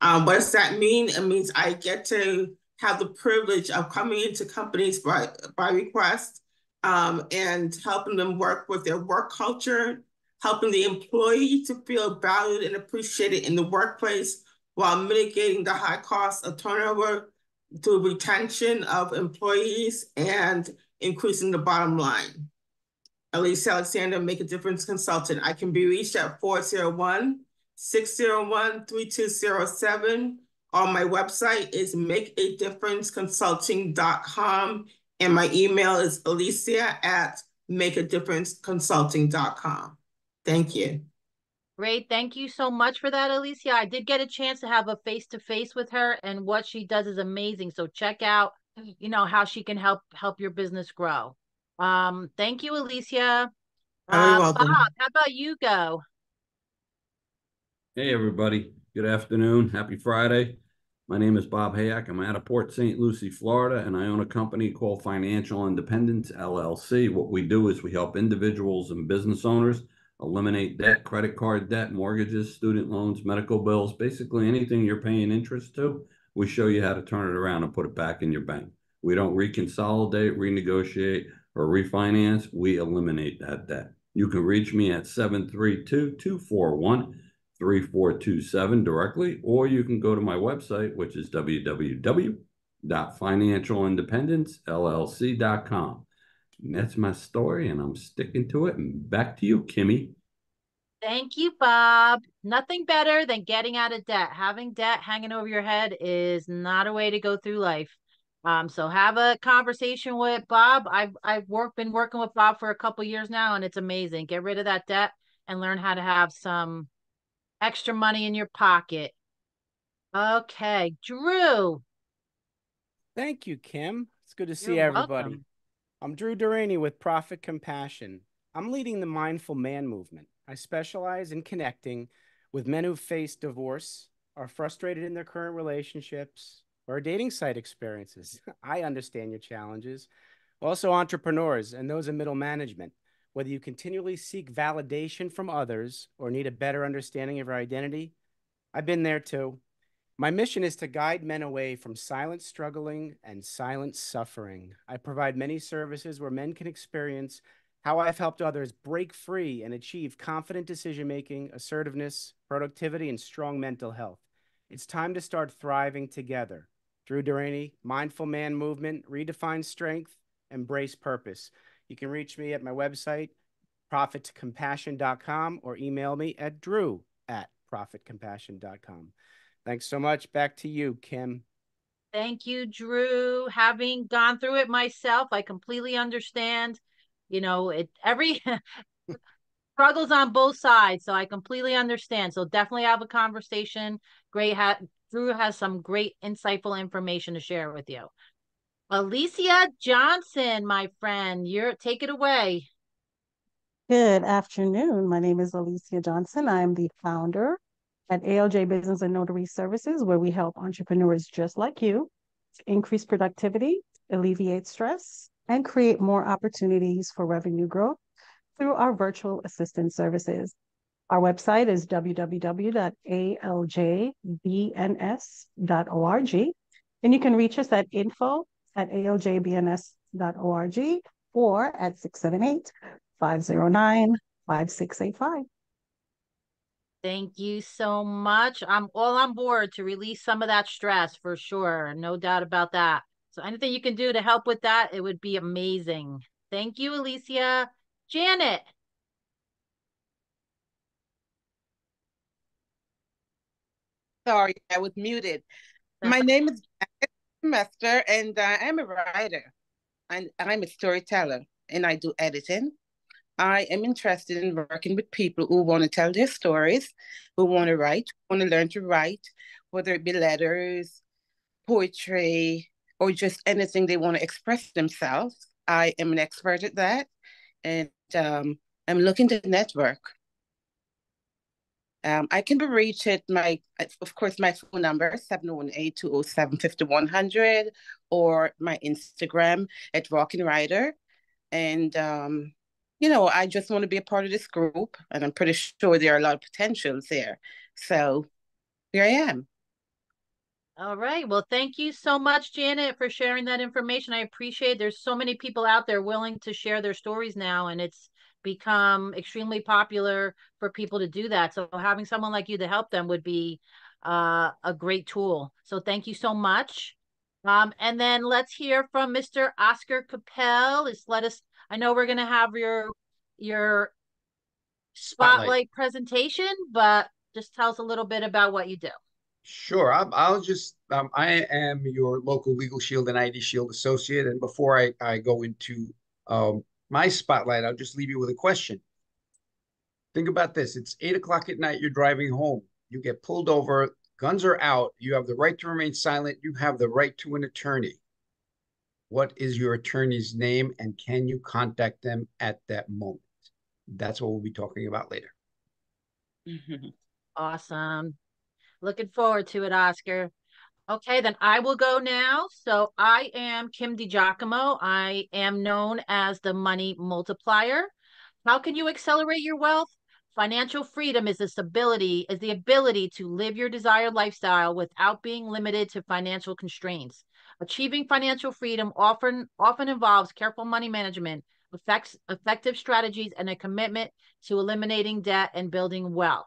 Um, what does that mean? It means I get to have the privilege of coming into companies by, by request um, and helping them work with their work culture, helping the employee to feel valued and appreciated in the workplace while mitigating the high cost of turnover through retention of employees and increasing the bottom line. Elise Alexander, Make a Difference Consultant. I can be reached at 401 601 3207. On my website is makeadifferenceconsulting.com. And my email is alicia at makeadifferenceconsulting.com. Thank you. Great. Thank you so much for that, Alicia. I did get a chance to have a face-to-face -face with her and what she does is amazing. So check out, you know, how she can help help your business grow. Um, thank you, Alicia. Uh, welcome. Bob, how about you go? Hey, everybody. Good afternoon. Happy Friday. My name is Bob Hayak. I'm out of Port St. Lucie, Florida, and I own a company called Financial Independence LLC. What we do is we help individuals and business owners eliminate debt, credit card debt, mortgages, student loans, medical bills, basically anything you're paying interest to. We show you how to turn it around and put it back in your bank. We don't reconsolidate, renegotiate, or refinance, we eliminate that debt. You can reach me at 732-241-3427 directly, or you can go to my website, which is www.financialindependencellc.com. And that's my story, and I'm sticking to it. And back to you, Kimmy. Thank you, Bob. Nothing better than getting out of debt. Having debt hanging over your head is not a way to go through life. Um, so have a conversation with Bob. I've I've worked been working with Bob for a couple years now, and it's amazing. Get rid of that debt and learn how to have some extra money in your pocket. Okay, Drew. Thank you, Kim. It's good to see You're everybody. Welcome. I'm Drew Duraney with Profit Compassion. I'm leading the Mindful Man movement. I specialize in connecting with men who face divorce, are frustrated in their current relationships, or dating site experiences. I understand your challenges. Also, entrepreneurs and those in middle management. Whether you continually seek validation from others or need a better understanding of your identity, I've been there too. My mission is to guide men away from silent struggling and silent suffering. I provide many services where men can experience how I've helped others break free and achieve confident decision making, assertiveness, productivity, and strong mental health. It's time to start thriving together. Drew Duraney, Mindful Man Movement, Redefine Strength, Embrace Purpose. You can reach me at my website, profitcompassion.com, or email me at drew at profitcompassion.com. Thanks so much. Back to you, Kim. Thank you, Drew. Having gone through it myself, I completely understand. You know, it every struggles on both sides, so I completely understand. So definitely have a conversation. Great, ha- Drew has some great, insightful information to share with you. Alicia Johnson, my friend, you're take it away. Good afternoon. My name is Alicia Johnson. I'm the founder at ALJ Business and Notary Services, where we help entrepreneurs just like you increase productivity, alleviate stress, and create more opportunities for revenue growth through our virtual assistant services. Our website is www.aljbns.org, and you can reach us at info at aljbns.org or at 678 509 5685. Thank you so much. I'm all on board to release some of that stress for sure. No doubt about that. So anything you can do to help with that, it would be amazing. Thank you, Alicia. Janet. Sorry, I was muted. My name is Semester, and uh, I'm a writer. And I'm a storyteller, and I do editing. I am interested in working with people who want to tell their stories, who want to write, want to learn to write, whether it be letters, poetry, or just anything they want to express themselves. I am an expert at that, and um, I'm looking to network. Um, I can be reached at my, of course, my phone number, 718-207-5100, or my Instagram at Rockin' Rider. And, um, you know, I just want to be a part of this group, and I'm pretty sure there are a lot of potentials there. So here I am. All right. Well, thank you so much, Janet, for sharing that information. I appreciate there's so many people out there willing to share their stories now, and it's become extremely popular for people to do that. So having someone like you to help them would be uh, a great tool. So thank you so much. Um, and then let's hear from Mr. Oscar Capel. Just let us. I know we're going to have your your spotlight, spotlight presentation, but just tell us a little bit about what you do. Sure. I'll, I'll just, um, I am your local Legal Shield and ID Shield associate. And before I, I go into um, my spotlight, I'll just leave you with a question. Think about this. It's eight o'clock at night. You're driving home. You get pulled over. Guns are out. You have the right to remain silent. You have the right to an attorney. What is your attorney's name and can you contact them at that moment? That's what we'll be talking about later. Awesome. Looking forward to it, Oscar. Okay, then I will go now. So I am Kim DiGiacomo. I am known as the money multiplier. How can you accelerate your wealth? Financial freedom is this ability, is the ability to live your desired lifestyle without being limited to financial constraints. Achieving financial freedom often often involves careful money management, effects, effective strategies, and a commitment to eliminating debt and building wealth.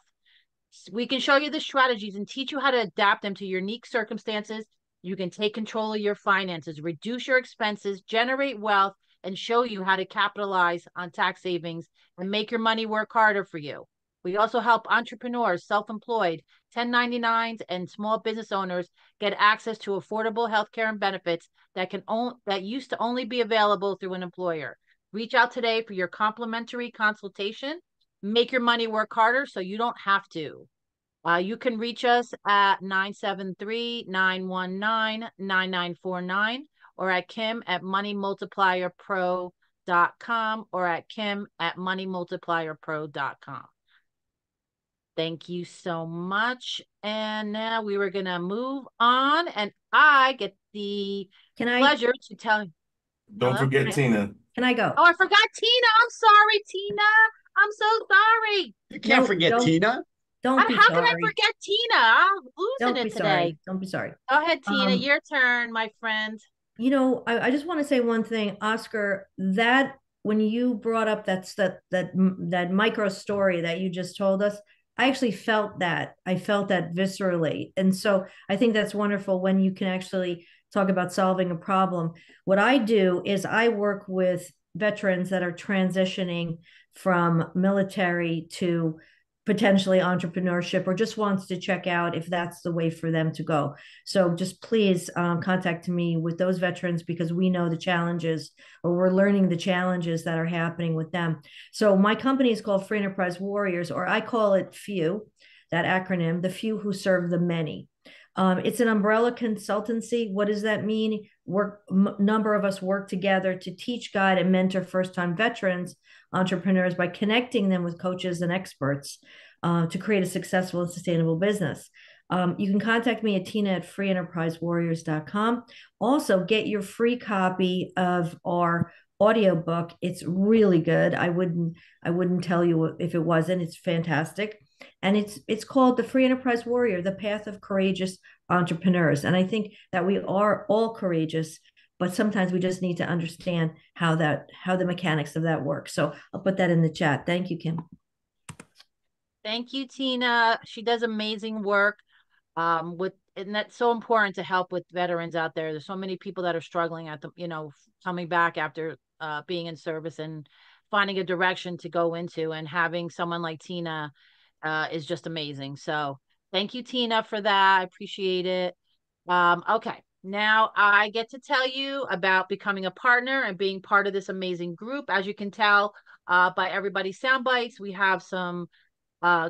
We can show you the strategies and teach you how to adapt them to unique circumstances. You can take control of your finances, reduce your expenses, generate wealth, and show you how to capitalize on tax savings and make your money work harder for you. We also help entrepreneurs, self-employed, 1099s, and small business owners get access to affordable healthcare and benefits that can on, that used to only be available through an employer. Reach out today for your complimentary consultation make your money work harder so you don't have to. Uh, you can reach us at 973-919-9949 or at Kim at moneymultiplierpro.com or at Kim at moneymultiplierpro.com. Thank you so much. And now we were going to move on and I get the can I, pleasure to tell you. Don't Hello? forget Tina. Can I go? Oh, I forgot Tina. I'm sorry, Tina. I'm so sorry. You can't no, forget Tina. Don't be how sorry. can I forget Tina? I'm losing Don't it today. sorry. Don't be sorry. Go ahead, Tina. Um, Your turn, my friend. You know, I, I just want to say one thing, Oscar. That when you brought up that's that that that micro story that you just told us, I actually felt that. I felt that viscerally, and so I think that's wonderful when you can actually talk about solving a problem. What I do is I work with veterans that are transitioning from military to potentially entrepreneurship or just wants to check out if that's the way for them to go. So just please um, contact me with those veterans because we know the challenges or we're learning the challenges that are happening with them. So my company is called Free Enterprise Warriors, or I call it FEW, that acronym, the few who serve the many. Um, it's an umbrella consultancy. What does that mean? Work m- number of us work together to teach, guide, and mentor first-time veterans entrepreneurs by connecting them with coaches and experts uh, to create a successful and sustainable business. Um, you can contact me at tina at freeenterprisewarriors.com. Also, get your free copy of our audiobook. It's really good. I wouldn't I wouldn't tell you if it wasn't. It's fantastic. And it's it's called The Free Enterprise Warrior: The Path of Courageous Entrepreneurs. And I think that we are all courageous but sometimes we just need to understand how that how the mechanics of that work so i'll put that in the chat thank you kim Thank you, Tina. She does amazing work. Um, with and that's so important to help with veterans out there. There's so many people that are struggling at the, you know, coming back after uh, being in service and finding a direction to go into, and having someone like Tina uh, is just amazing. So thank you, Tina, for that. I appreciate it. Um, okay, now I get to tell you about becoming a partner and being part of this amazing group. As you can tell uh, by everybody's sound bites, we have some uh,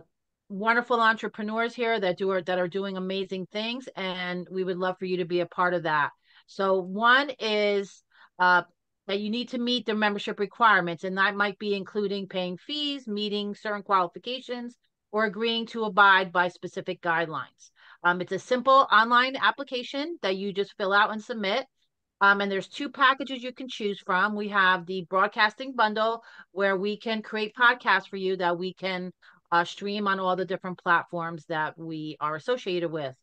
wonderful entrepreneurs here that do are, that are doing amazing things, and we would love for you to be a part of that. So one is uh, that you need to meet the membership requirements, and that might be including paying fees, meeting certain qualifications, or agreeing to abide by specific guidelines. Um, it's a simple online application that you just fill out and submit. Um, and there's two packages you can choose from. We have the broadcasting bundle where we can create podcasts for you that we can uh, stream on all the different platforms that we are associated with.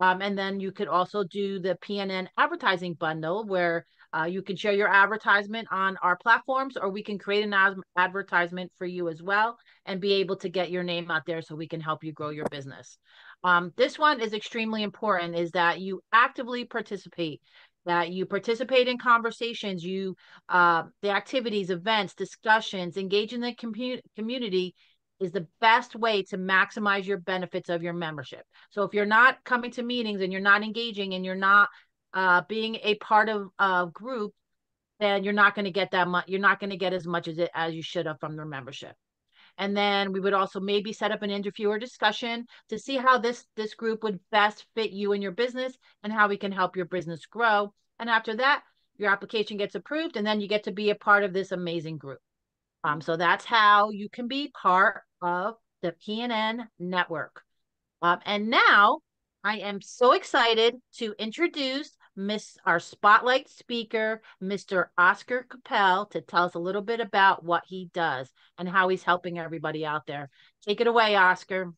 Um, and then you could also do the PNN advertising bundle where uh, you can share your advertisement on our platforms, or we can create an ad- advertisement for you as well and be able to get your name out there so we can help you grow your business. Um, this one is extremely important is that you actively participate that you participate in conversations you uh, the activities events discussions engage in the commu- community is the best way to maximize your benefits of your membership so if you're not coming to meetings and you're not engaging and you're not uh, being a part of a group then you're not going to get that much you're not going to get as much as it as you should have from the membership. And then we would also maybe set up an interview or discussion to see how this this group would best fit you and your business and how we can help your business grow. And after that your application gets approved and then you get to be a part of this amazing group. Um, so that's how you can be part of the pnn network. Um, and now i am so excited to introduce Miss our spotlight speaker, Mr. Oscar Capel, to tell us a little bit about what he does and how he's helping everybody out there. Take it away, Oscar.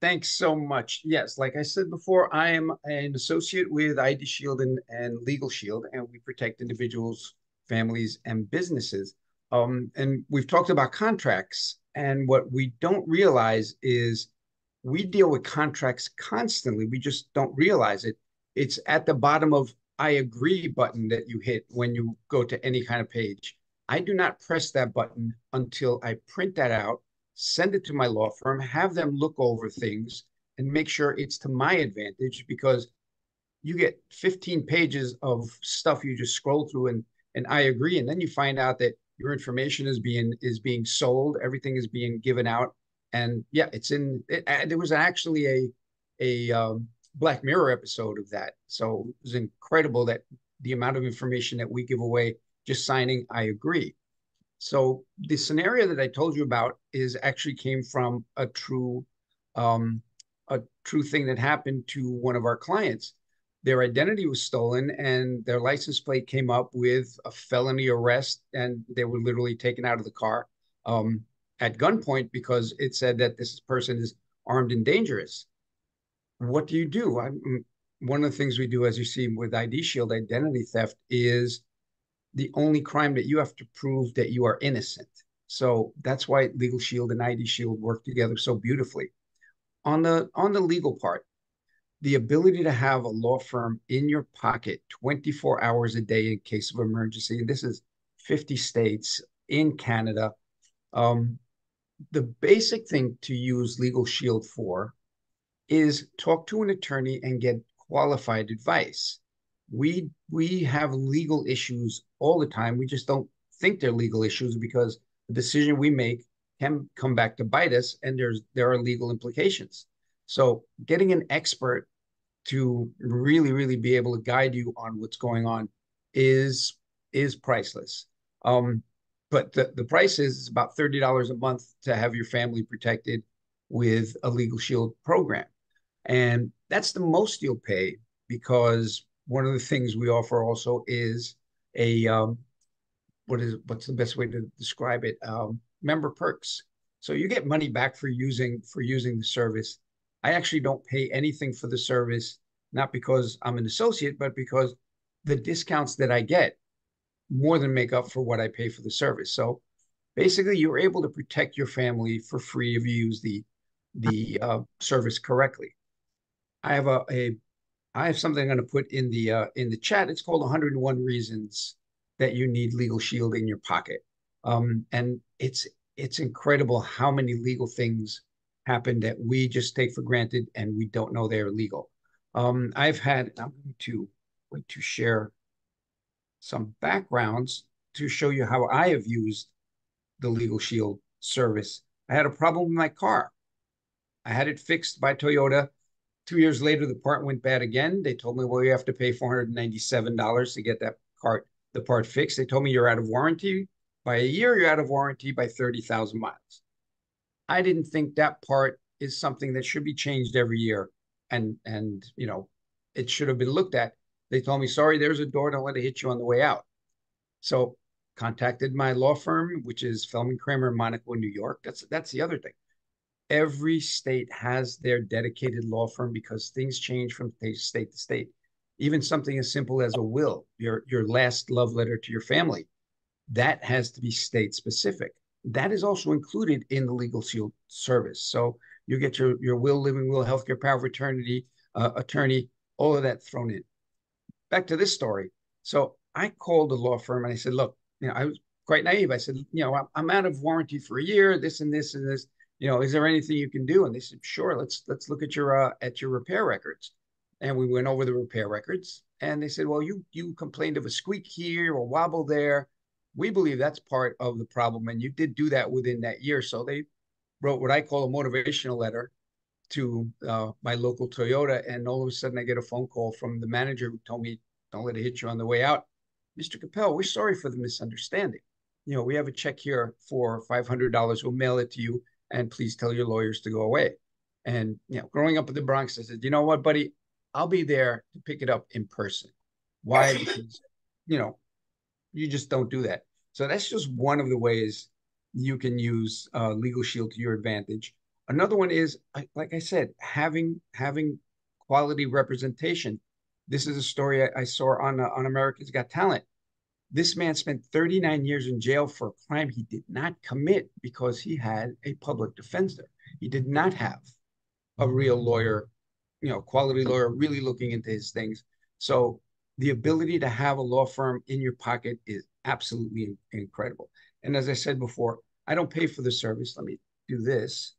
Thanks so much. Yes, like I said before, I am an associate with ID Shield and, and Legal Shield, and we protect individuals, families, and businesses. Um, and we've talked about contracts, and what we don't realize is we deal with contracts constantly. We just don't realize it it's at the bottom of I agree button that you hit when you go to any kind of page. I do not press that button until I print that out, send it to my law firm, have them look over things and make sure it's to my advantage because you get 15 pages of stuff you just scroll through and and I agree and then you find out that your information is being is being sold, everything is being given out and yeah, it's in it, there was actually a a um, Black Mirror episode of that. So it was incredible that the amount of information that we give away just signing I agree. So the scenario that I told you about is actually came from a true um, a true thing that happened to one of our clients. Their identity was stolen and their license plate came up with a felony arrest and they were literally taken out of the car um, at gunpoint because it said that this person is armed and dangerous. What do you do? I, one of the things we do, as you see with ID Shield, identity theft is the only crime that you have to prove that you are innocent. So that's why Legal Shield and ID Shield work together so beautifully. On the on the legal part, the ability to have a law firm in your pocket 24 hours a day in case of emergency, and this is 50 states in Canada. Um, the basic thing to use Legal Shield for is talk to an attorney and get qualified advice. We we have legal issues all the time. We just don't think they're legal issues because the decision we make can come back to bite us and there's there are legal implications so getting an expert to really really be able to guide you on what's going on is is priceless um but the, the price is about $30 a month to have your family protected with a legal shield program and that's the most you'll pay because one of the things we offer also is a um, what is what's the best way to describe it? Um, member perks. So you get money back for using for using the service. I actually don't pay anything for the service, not because I'm an associate, but because the discounts that I get more than make up for what I pay for the service. So basically, you're able to protect your family for free if you use the the uh, service correctly. I have a, a I have something I'm going to put in the uh, in the chat. It's called 101 Reasons that you need legal shield in your pocket. Um, and it's it's incredible how many legal things happen that we just take for granted and we don't know they're legal. Um, I've had I'm going to going to share some backgrounds to show you how I have used the Legal Shield service. I had a problem with my car. I had it fixed by Toyota. Two years later, the part went bad again. They told me, well, you have to pay $497 to get that part the part fixed. They told me you're out of warranty by a year, you're out of warranty by 30,000 miles. I didn't think that part is something that should be changed every year. And, and, you know, it should have been looked at. They told me, sorry, there's a door. Don't let it hit you on the way out. So contacted my law firm, which is Feldman Kramer Monaco New York. That's, that's the other thing. Every state has their dedicated law firm because things change from state to state even something as simple as a will, your, your last love letter to your family, that has to be state specific. That is also included in the legal shield service. So you get your, your will, living will, healthcare power of attorney, uh, attorney, all of that thrown in. Back to this story. So I called the law firm and I said, look, you know, I was quite naive. I said, you know, I'm out of warranty for a year, this and this and this. You know, is there anything you can do? And they said, sure. Let's let's look at your uh, at your repair records. And we went over the repair records and they said well you you complained of a squeak here or wobble there. We believe that's part of the problem and you did do that within that year. So they wrote what i call a motivational letter to uh, my local toyota and all of a sudden i get a phone call from the manager who told me don't let it hit you on the way out. Mr capel we're sorry for the misunderstanding. You know we have a check here for $500 we'll mail it to you and please tell your lawyers to go away and you know growing up in the bronx i said you know what buddy I'll be there to pick it up in person. Why? Because, you know, you just don't do that. So that's just one of the ways you can use uh, Legal Shield to your advantage. Another one is, like I said, having having quality representation. This is a story I, I saw on uh, on America's Got Talent. This man spent 39 years in jail for a crime he did not commit because he had a public defender. He did not have a real lawyer you know, quality lawyer really looking into his things. So the ability to have a law firm in your pocket is absolutely incredible. And as I said before, I don't pay for the service. Let me do this.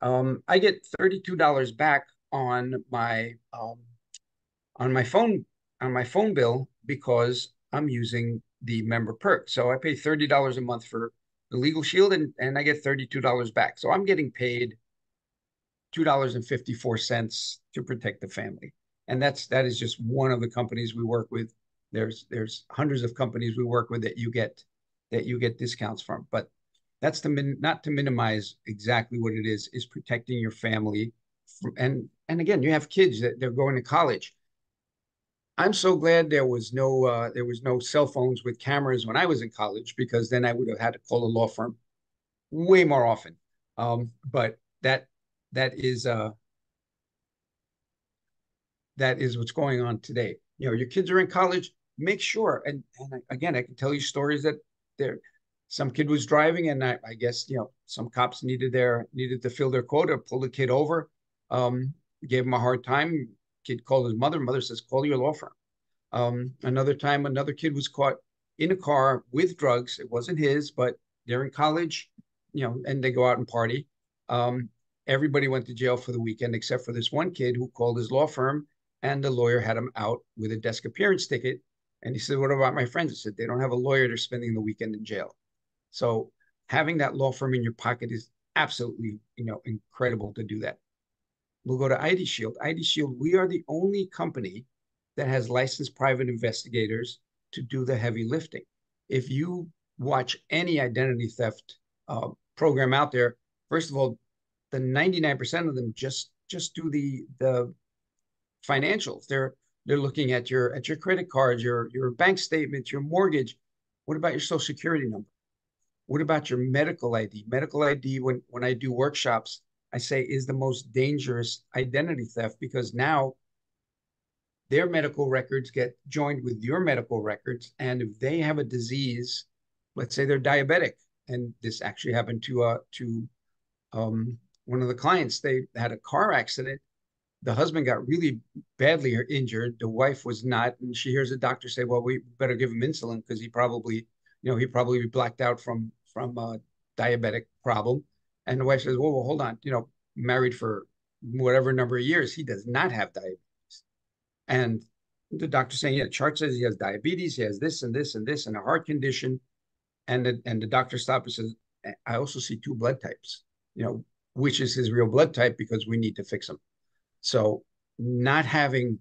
Um, I get $32 back on my um, on my phone on my phone bill because I'm using the member perk. So I pay $30 a month for the legal shield and, and I get $32 back. So I'm getting paid $2.54 to protect the family. And that's that is just one of the companies we work with. There's there's hundreds of companies we work with that you get that you get discounts from. But that's to min, not to minimize exactly what it is is protecting your family and and again you have kids that they're going to college i'm so glad there was no uh, there was no cell phones with cameras when i was in college because then i would have had to call a law firm way more often um, but that that is uh that is what's going on today. You know, your kids are in college, make sure. And, and again, I can tell you stories that there some kid was driving and I, I, guess you know some cops needed their needed to fill their quota, pull the kid over, um, gave him a hard time. Kid called his mother. Mother says, "Call your law firm." Um, another time, another kid was caught in a car with drugs. It wasn't his, but they're in college, you know, and they go out and party. Um, everybody went to jail for the weekend except for this one kid who called his law firm, and the lawyer had him out with a desk appearance ticket. And he said, "What about my friends?" I said, "They don't have a lawyer. They're spending the weekend in jail." So having that law firm in your pocket is absolutely, you know, incredible to do that. We'll go to ID Shield. ID Shield, we are the only company that has licensed private investigators to do the heavy lifting. If you watch any identity theft uh, program out there, first of all, the 99% of them just just do the the financials. They're they're looking at your at your credit cards, your your bank statements, your mortgage. What about your social security number? What about your medical ID? Medical ID, when, when I do workshops, I say is the most dangerous identity theft because now their medical records get joined with your medical records. And if they have a disease, let's say they're diabetic, and this actually happened to uh to um, one of the clients, they had a car accident. The husband got really badly injured. The wife was not, and she hears a doctor say, "Well, we better give him insulin because he probably you know, he probably blacked out from from a diabetic problem. And the wife says, well, well, hold on, you know, married for whatever number of years, he does not have diabetes. And the doctor saying, yeah, chart says he has diabetes, he has this and this and this and a heart condition. And the, and the doctor stops and says, I also see two blood types, you know, which is his real blood type because we need to fix him. So not having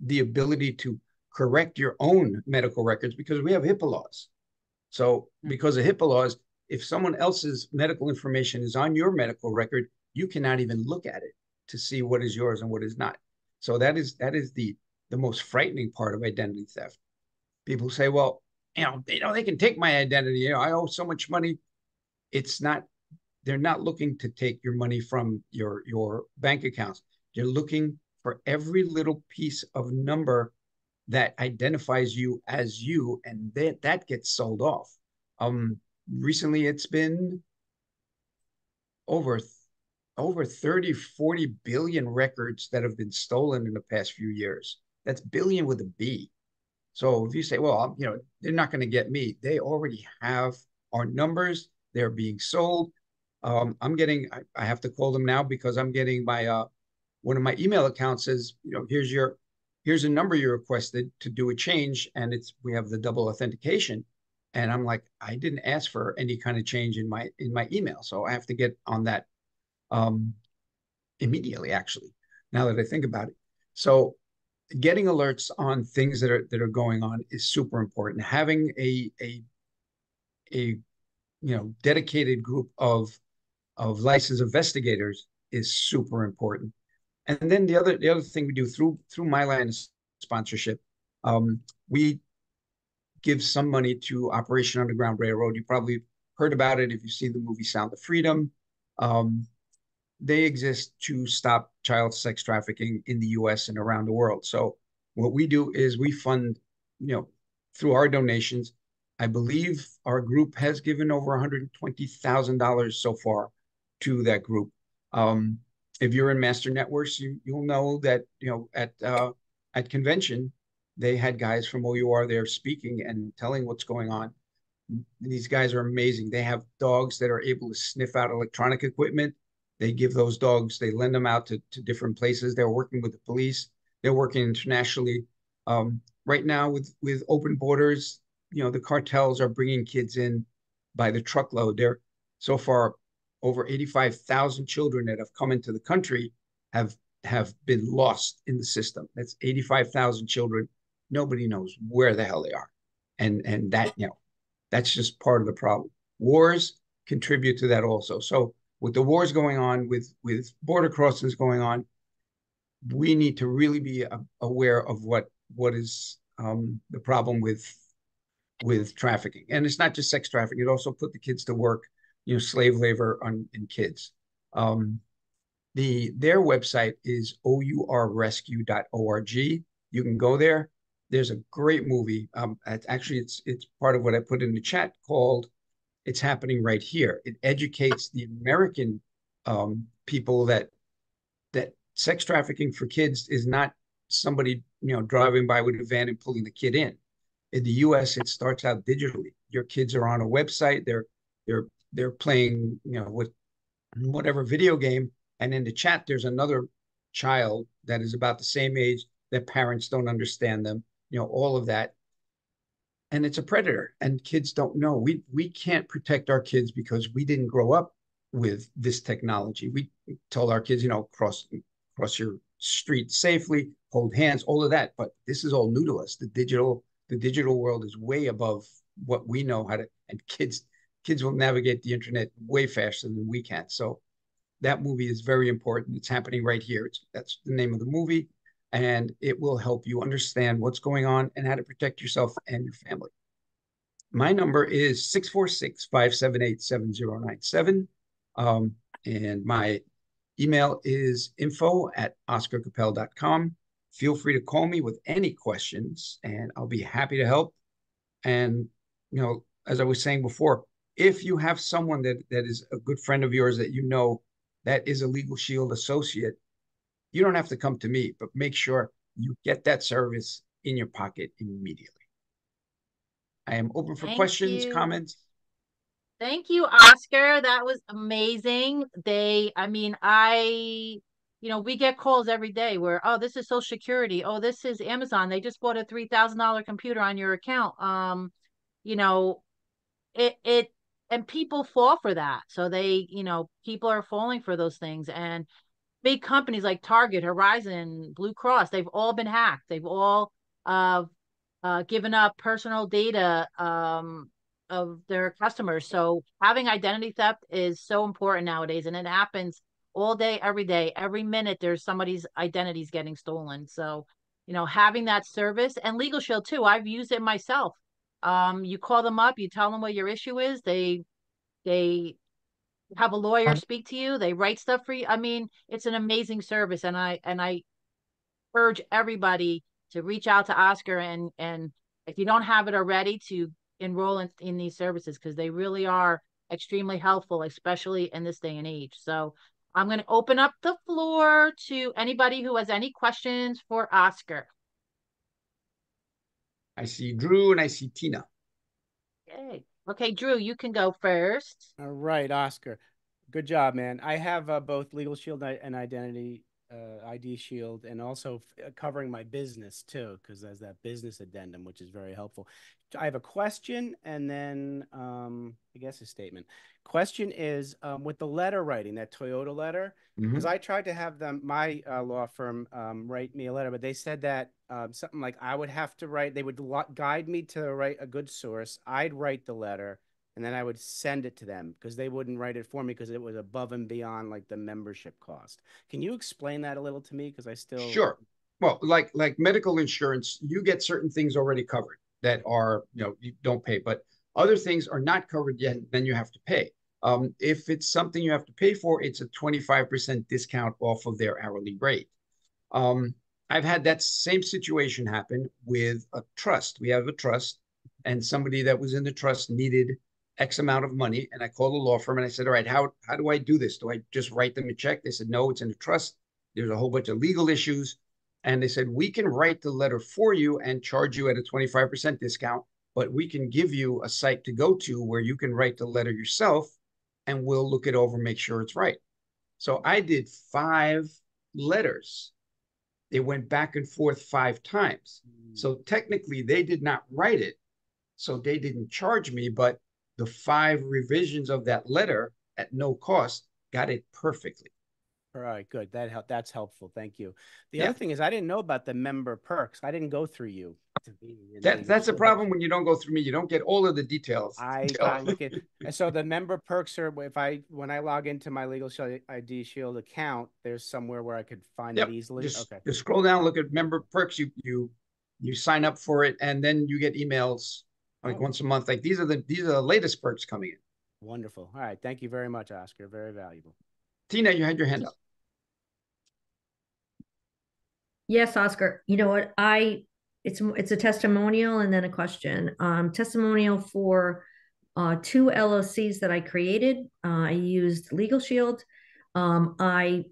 the ability to correct your own medical records because we have HIPAA laws. So, hmm. because of HIPAA laws, if someone else's medical information is on your medical record, you cannot even look at it to see what is yours and what is not. So that is that is the the most frightening part of identity theft. People say, "Well, you know, they know they can take my identity. You know, I owe so much money." It's not. They're not looking to take your money from your your bank accounts. They're looking for every little piece of number that identifies you as you, and that that gets sold off. Um, recently, it's been over over 30, 40 billion records that have been stolen in the past few years. That's billion with a B. So if you say, well, you know, they're not going to get me, they already have our numbers. They're being sold. Um, I'm getting, I, I, have to call them now because I'm getting my, uh, one of my email accounts says, you know, here's your here's a number you requested to do a change and it's we have the double authentication and i'm like i didn't ask for any kind of change in my in my email so i have to get on that um immediately actually now that i think about it. So getting alerts on things that are that are going on is super important. Having a a a you know dedicated group of of licensed investigators is super important. And then the other the other thing we do through through my line sponsorship, um, we give some money to Operation Underground Railroad. You probably heard about it if you've seen the movie Sound of Freedom. Um, they exist to stop child sex trafficking in the U.S. and around the world. So what we do is we fund, you know, through our donations. I believe our group has given over $120,000 so far to that group. Um, if you're in master networks, you you'll know that you know at uh, at convention they had guys from OUR there speaking and telling what's going on. These guys are amazing. They have dogs that are able to sniff out electronic equipment. They give those dogs, they lend them out to, to different places. They're working with the police. They're working internationally. Um, right now, with with open borders, you know the cartels are bringing kids in by the truckload. They're so far over 85,000 children that have come into the country have have been lost in the system. That's 85,000 children. Nobody knows where the hell they are. And and that, you know, that's just part of the problem. Wars contribute to that also. So with the wars going on, with with border crossings going on, we need to really be aware of what what is um, the problem with with trafficking. And it's not just sex trafficking; it also put the kids to work you know, slave labor on in kids. Um, The their website is ourrescue.org. You can go there. There's a great movie. Um, actually, it's it's part of what I put in the chat called "It's Happening Right Here." It educates the American um, people that that sex trafficking for kids is not somebody you know driving by with a van and pulling the kid in. In the U.S., it starts out digitally. Your kids are on a website. They're they're they're playing you know with whatever video game, and in the chat there's another child that is about the same age that parents don't understand them. You know all of that, and it's a predator, and kids don't know. We we can't protect our kids because we didn't grow up with this technology. We told our kids, you know, cross cross your street safely, hold hands, all of that. But this is all new to us. The digital the digital world is way above what we know how to, and kids kids will navigate the internet way faster than we can. So that movie is very important. It's happening right here. It's, that's the name of the movie, and it will help you understand what's going on and how to protect yourself and your family. My number is 646 578 7097. Um, and my email is info at oscarcapel.com. Feel free to call me with any questions, and I'll be happy to help. And, you know, as I was saying before, if you have someone that, that is a good friend of yours that you know that is a Legal Shield associate, you don't have to come to me, but make sure you get that service in your pocket immediately. I am open for Thank questions, you. comments. Thank you, Oscar. That was amazing. They, I mean, I, you know, we get calls every day where, oh, this is Social Security. Oh, this is Amazon. They just bought a three thousand dollar computer on your account. Um, you know, it it and people fall for that. So they, you know, people are falling for those things. And big companies like Target, Verizon, Blue Cross, they've all been hacked. They've all uh, uh, given up personal data um, of their customers. So having identity theft is so important nowadays, and it happens all day, every day, every minute. There's somebody's identities getting stolen. So you know, having that service and Legal Shield too. I've used it myself. Um, you call them up, you tell them what your issue is. They they have a lawyer um, speak to you. They write stuff for you. I mean, it's an amazing service, and I and I urge everybody to reach out to Oscar and and if you don't have it already, to enroll in, in these services because they really are extremely helpful, especially in this day and age. So I'm going to open up the floor to anybody who has any questions for Oscar. I see Drew and I see Tina. Okay. Okay, Drew, you can go first. All right, Oscar. Good job, man. I have uh, both Legal Shield and Identity uh, ID Shield, and also uh, covering my business too, because there's that business addendum, which is very helpful. I have a question and then um, I guess a statement. Question is um, with the letter writing, that Toyota letter, because Mhm. I tried to have them, my uh, law firm, um, write me a letter, but they said that um, something like I would have to write, they would lo- guide me to write a good source. I'd write the letter and then I would send it to them because they wouldn't write it for me because it was above and beyond like the membership cost. Can you explain that a little to me? Because I still Sure. Well, like like medical insurance, you get certain things already covered that are, you know, you don't pay, but other things are not covered yet, then you have to pay. Um, if it's something you have to pay for, it's a 25% discount off of their hourly rate. Um, I've had that same situation happen with a trust. We have a trust, and somebody that was in the trust needed X amount of money. And I called a law firm and I said, All right, how, how do I do this? Do I just write them a check? They said, No, it's in a trust. There's a whole bunch of legal issues. And they said, We can write the letter for you and charge you at a 25% discount, but we can give you a site to go to where you can write the letter yourself and we'll look it over, make sure it's right. So I did five letters. They went back and forth five times. Mm. So technically, they did not write it. So they didn't charge me, but the five revisions of that letter at no cost got it perfectly. All right, good. That help. That's helpful. Thank you. The Yeah. other thing is, I didn't know about the member perks. I didn't go through you. To be in That that's a problem when you don't go through me. You don't get all of the details. I, I look at so the member perks are if I when I log into my Legal Shield ID Shield account, there's somewhere where I could find Yep, it easily. Just, okay. just scroll down, look at member perks. You you you sign up for it, and then you get emails like Oh. once a month. Like these are the these are the latest perks coming in. Wonderful. All right. Thank you very much, Oscar. Very valuable. Tina, you had your hand up. Yes, Oscar. You know what? I it's it's a testimonial and then a question. Um, testimonial for uh, two LLCs that I created. Uh, I used Legal Shield. Um, I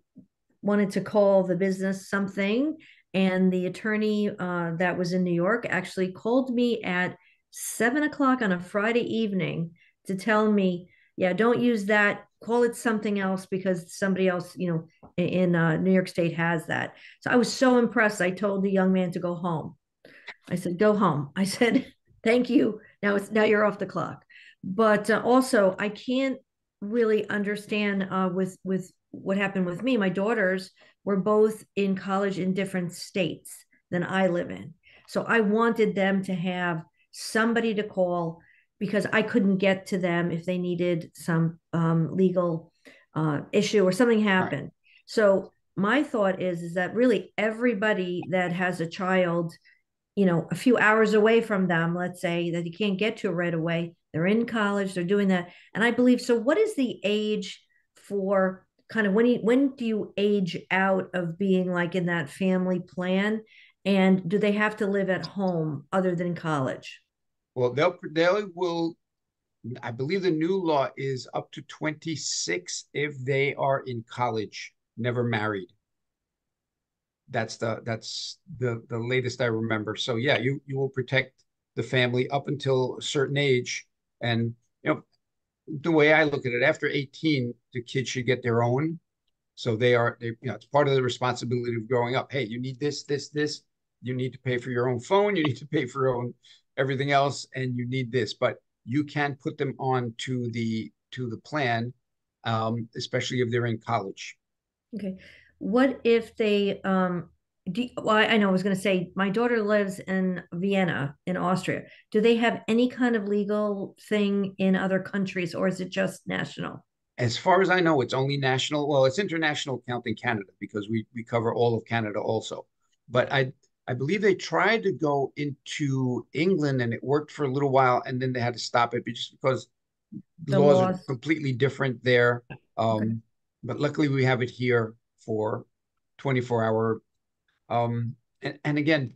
wanted to call the business something, and the attorney uh, that was in New York actually called me at seven o'clock on a Friday evening to tell me, yeah, don't use that. Call it something else because somebody else, you know, in, uh, New York State has that. So I was so impressed. I told the young man to go home. I said, go home. I said, thank you. Now it's now you're off the clock. But uh, also, I can't really understand uh, with with what happened with me. My daughters were both in college in different states than I live in, so I wanted them to have somebody to call because I couldn't get to them if they needed some um, legal uh, issue or something happened. Right. So my thought is is that really everybody that has a child you know a few hours away from them let's say that you can't get to right away they're in college they're doing that and i believe so what is the age for kind of when you when do you age out of being like in that family plan and do they have to live at home other than college well they'll they will i believe the new law is up to 26 if they are in college never married that's the that's the the latest I remember. So yeah, you you will protect the family up until a certain age, and you know the way I look at it, after 18, the kids should get their own. So they are, they, you know, it's part of the responsibility of growing up. Hey, you need this, this, this. You need to pay for your own phone. You need to pay for your own everything else, and you need this. But you can put them on to the to the plan, um, especially if they're in college. Okay what if they um do, well, I know I was going to say my daughter lives in Vienna in Austria. Do they have any kind of legal thing in other countries or is it just national? As far as I know, it's only national. Well, it's international counting Canada because we we cover all of Canada also. But I I believe they tried to go into England and it worked for a little while and then they had to stop it just because the laws, laws, are completely different there. Um. But luckily we have it here for 24 hour um, and, and again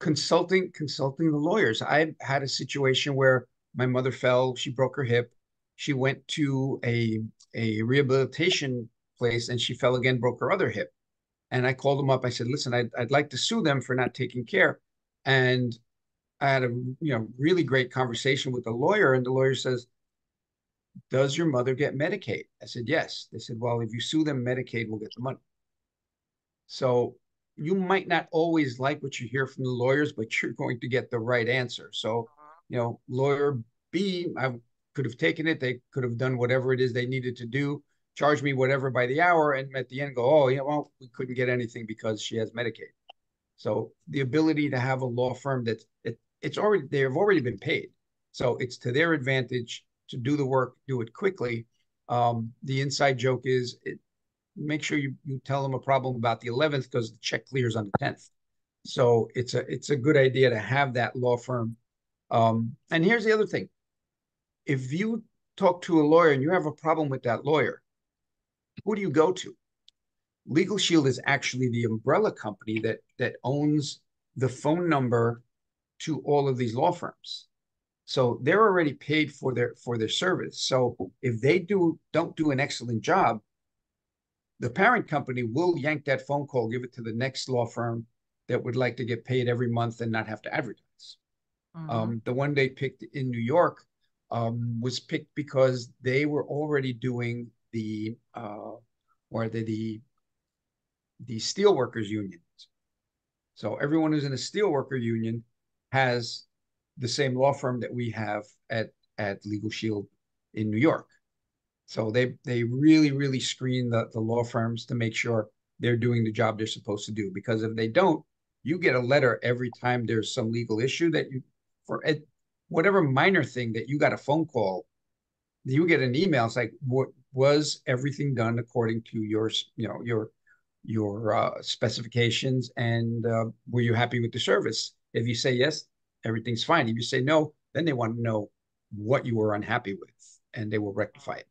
consulting consulting the lawyers i had a situation where my mother fell she broke her hip she went to a a rehabilitation place and she fell again broke her other hip and i called them up i said listen i'd, I'd like to sue them for not taking care and i had a you know really great conversation with the lawyer and the lawyer says does your mother get Medicaid? I said, yes. They said, well, if you sue them, Medicaid will get the money. So you might not always like what you hear from the lawyers, but you're going to get the right answer. So, uh-huh. you know, lawyer B, I could have taken it. They could have done whatever it is they needed to do, charge me whatever by the hour, and at the end go, oh, yeah, well, we couldn't get anything because she has Medicaid. So the ability to have a law firm that it, it's already they have already been paid, so it's to their advantage to do the work, do it quickly. Um, the inside joke is it, make sure you, you tell them a problem about the 11th because the check clears on the 10th. So it's a it's a good idea to have that law firm. Um, and here's the other thing: if you talk to a lawyer and you have a problem with that lawyer, who do you go to? Legal Shield is actually the umbrella company that that owns the phone number to all of these law firms. So they're already paid for their for their service. So if they do don't do an excellent job, the parent company will yank that phone call, give it to the next law firm that would like to get paid every month and not have to advertise. Mm-hmm. Um, the one they picked in New York um, was picked because they were already doing the uh, or the the the steelworkers unions. So everyone who's in a steelworker union has the same law firm that we have at at Legal Shield in New York. So they they really really screen the the law firms to make sure they're doing the job they're supposed to do. Because if they don't, you get a letter every time there's some legal issue that you for whatever minor thing that you got a phone call, you get an email. It's like, what was everything done according to your you know your your uh, specifications and uh, were you happy with the service? If you say yes, everything's fine. If you say no, then they want to know what you were unhappy with and they will rectify it.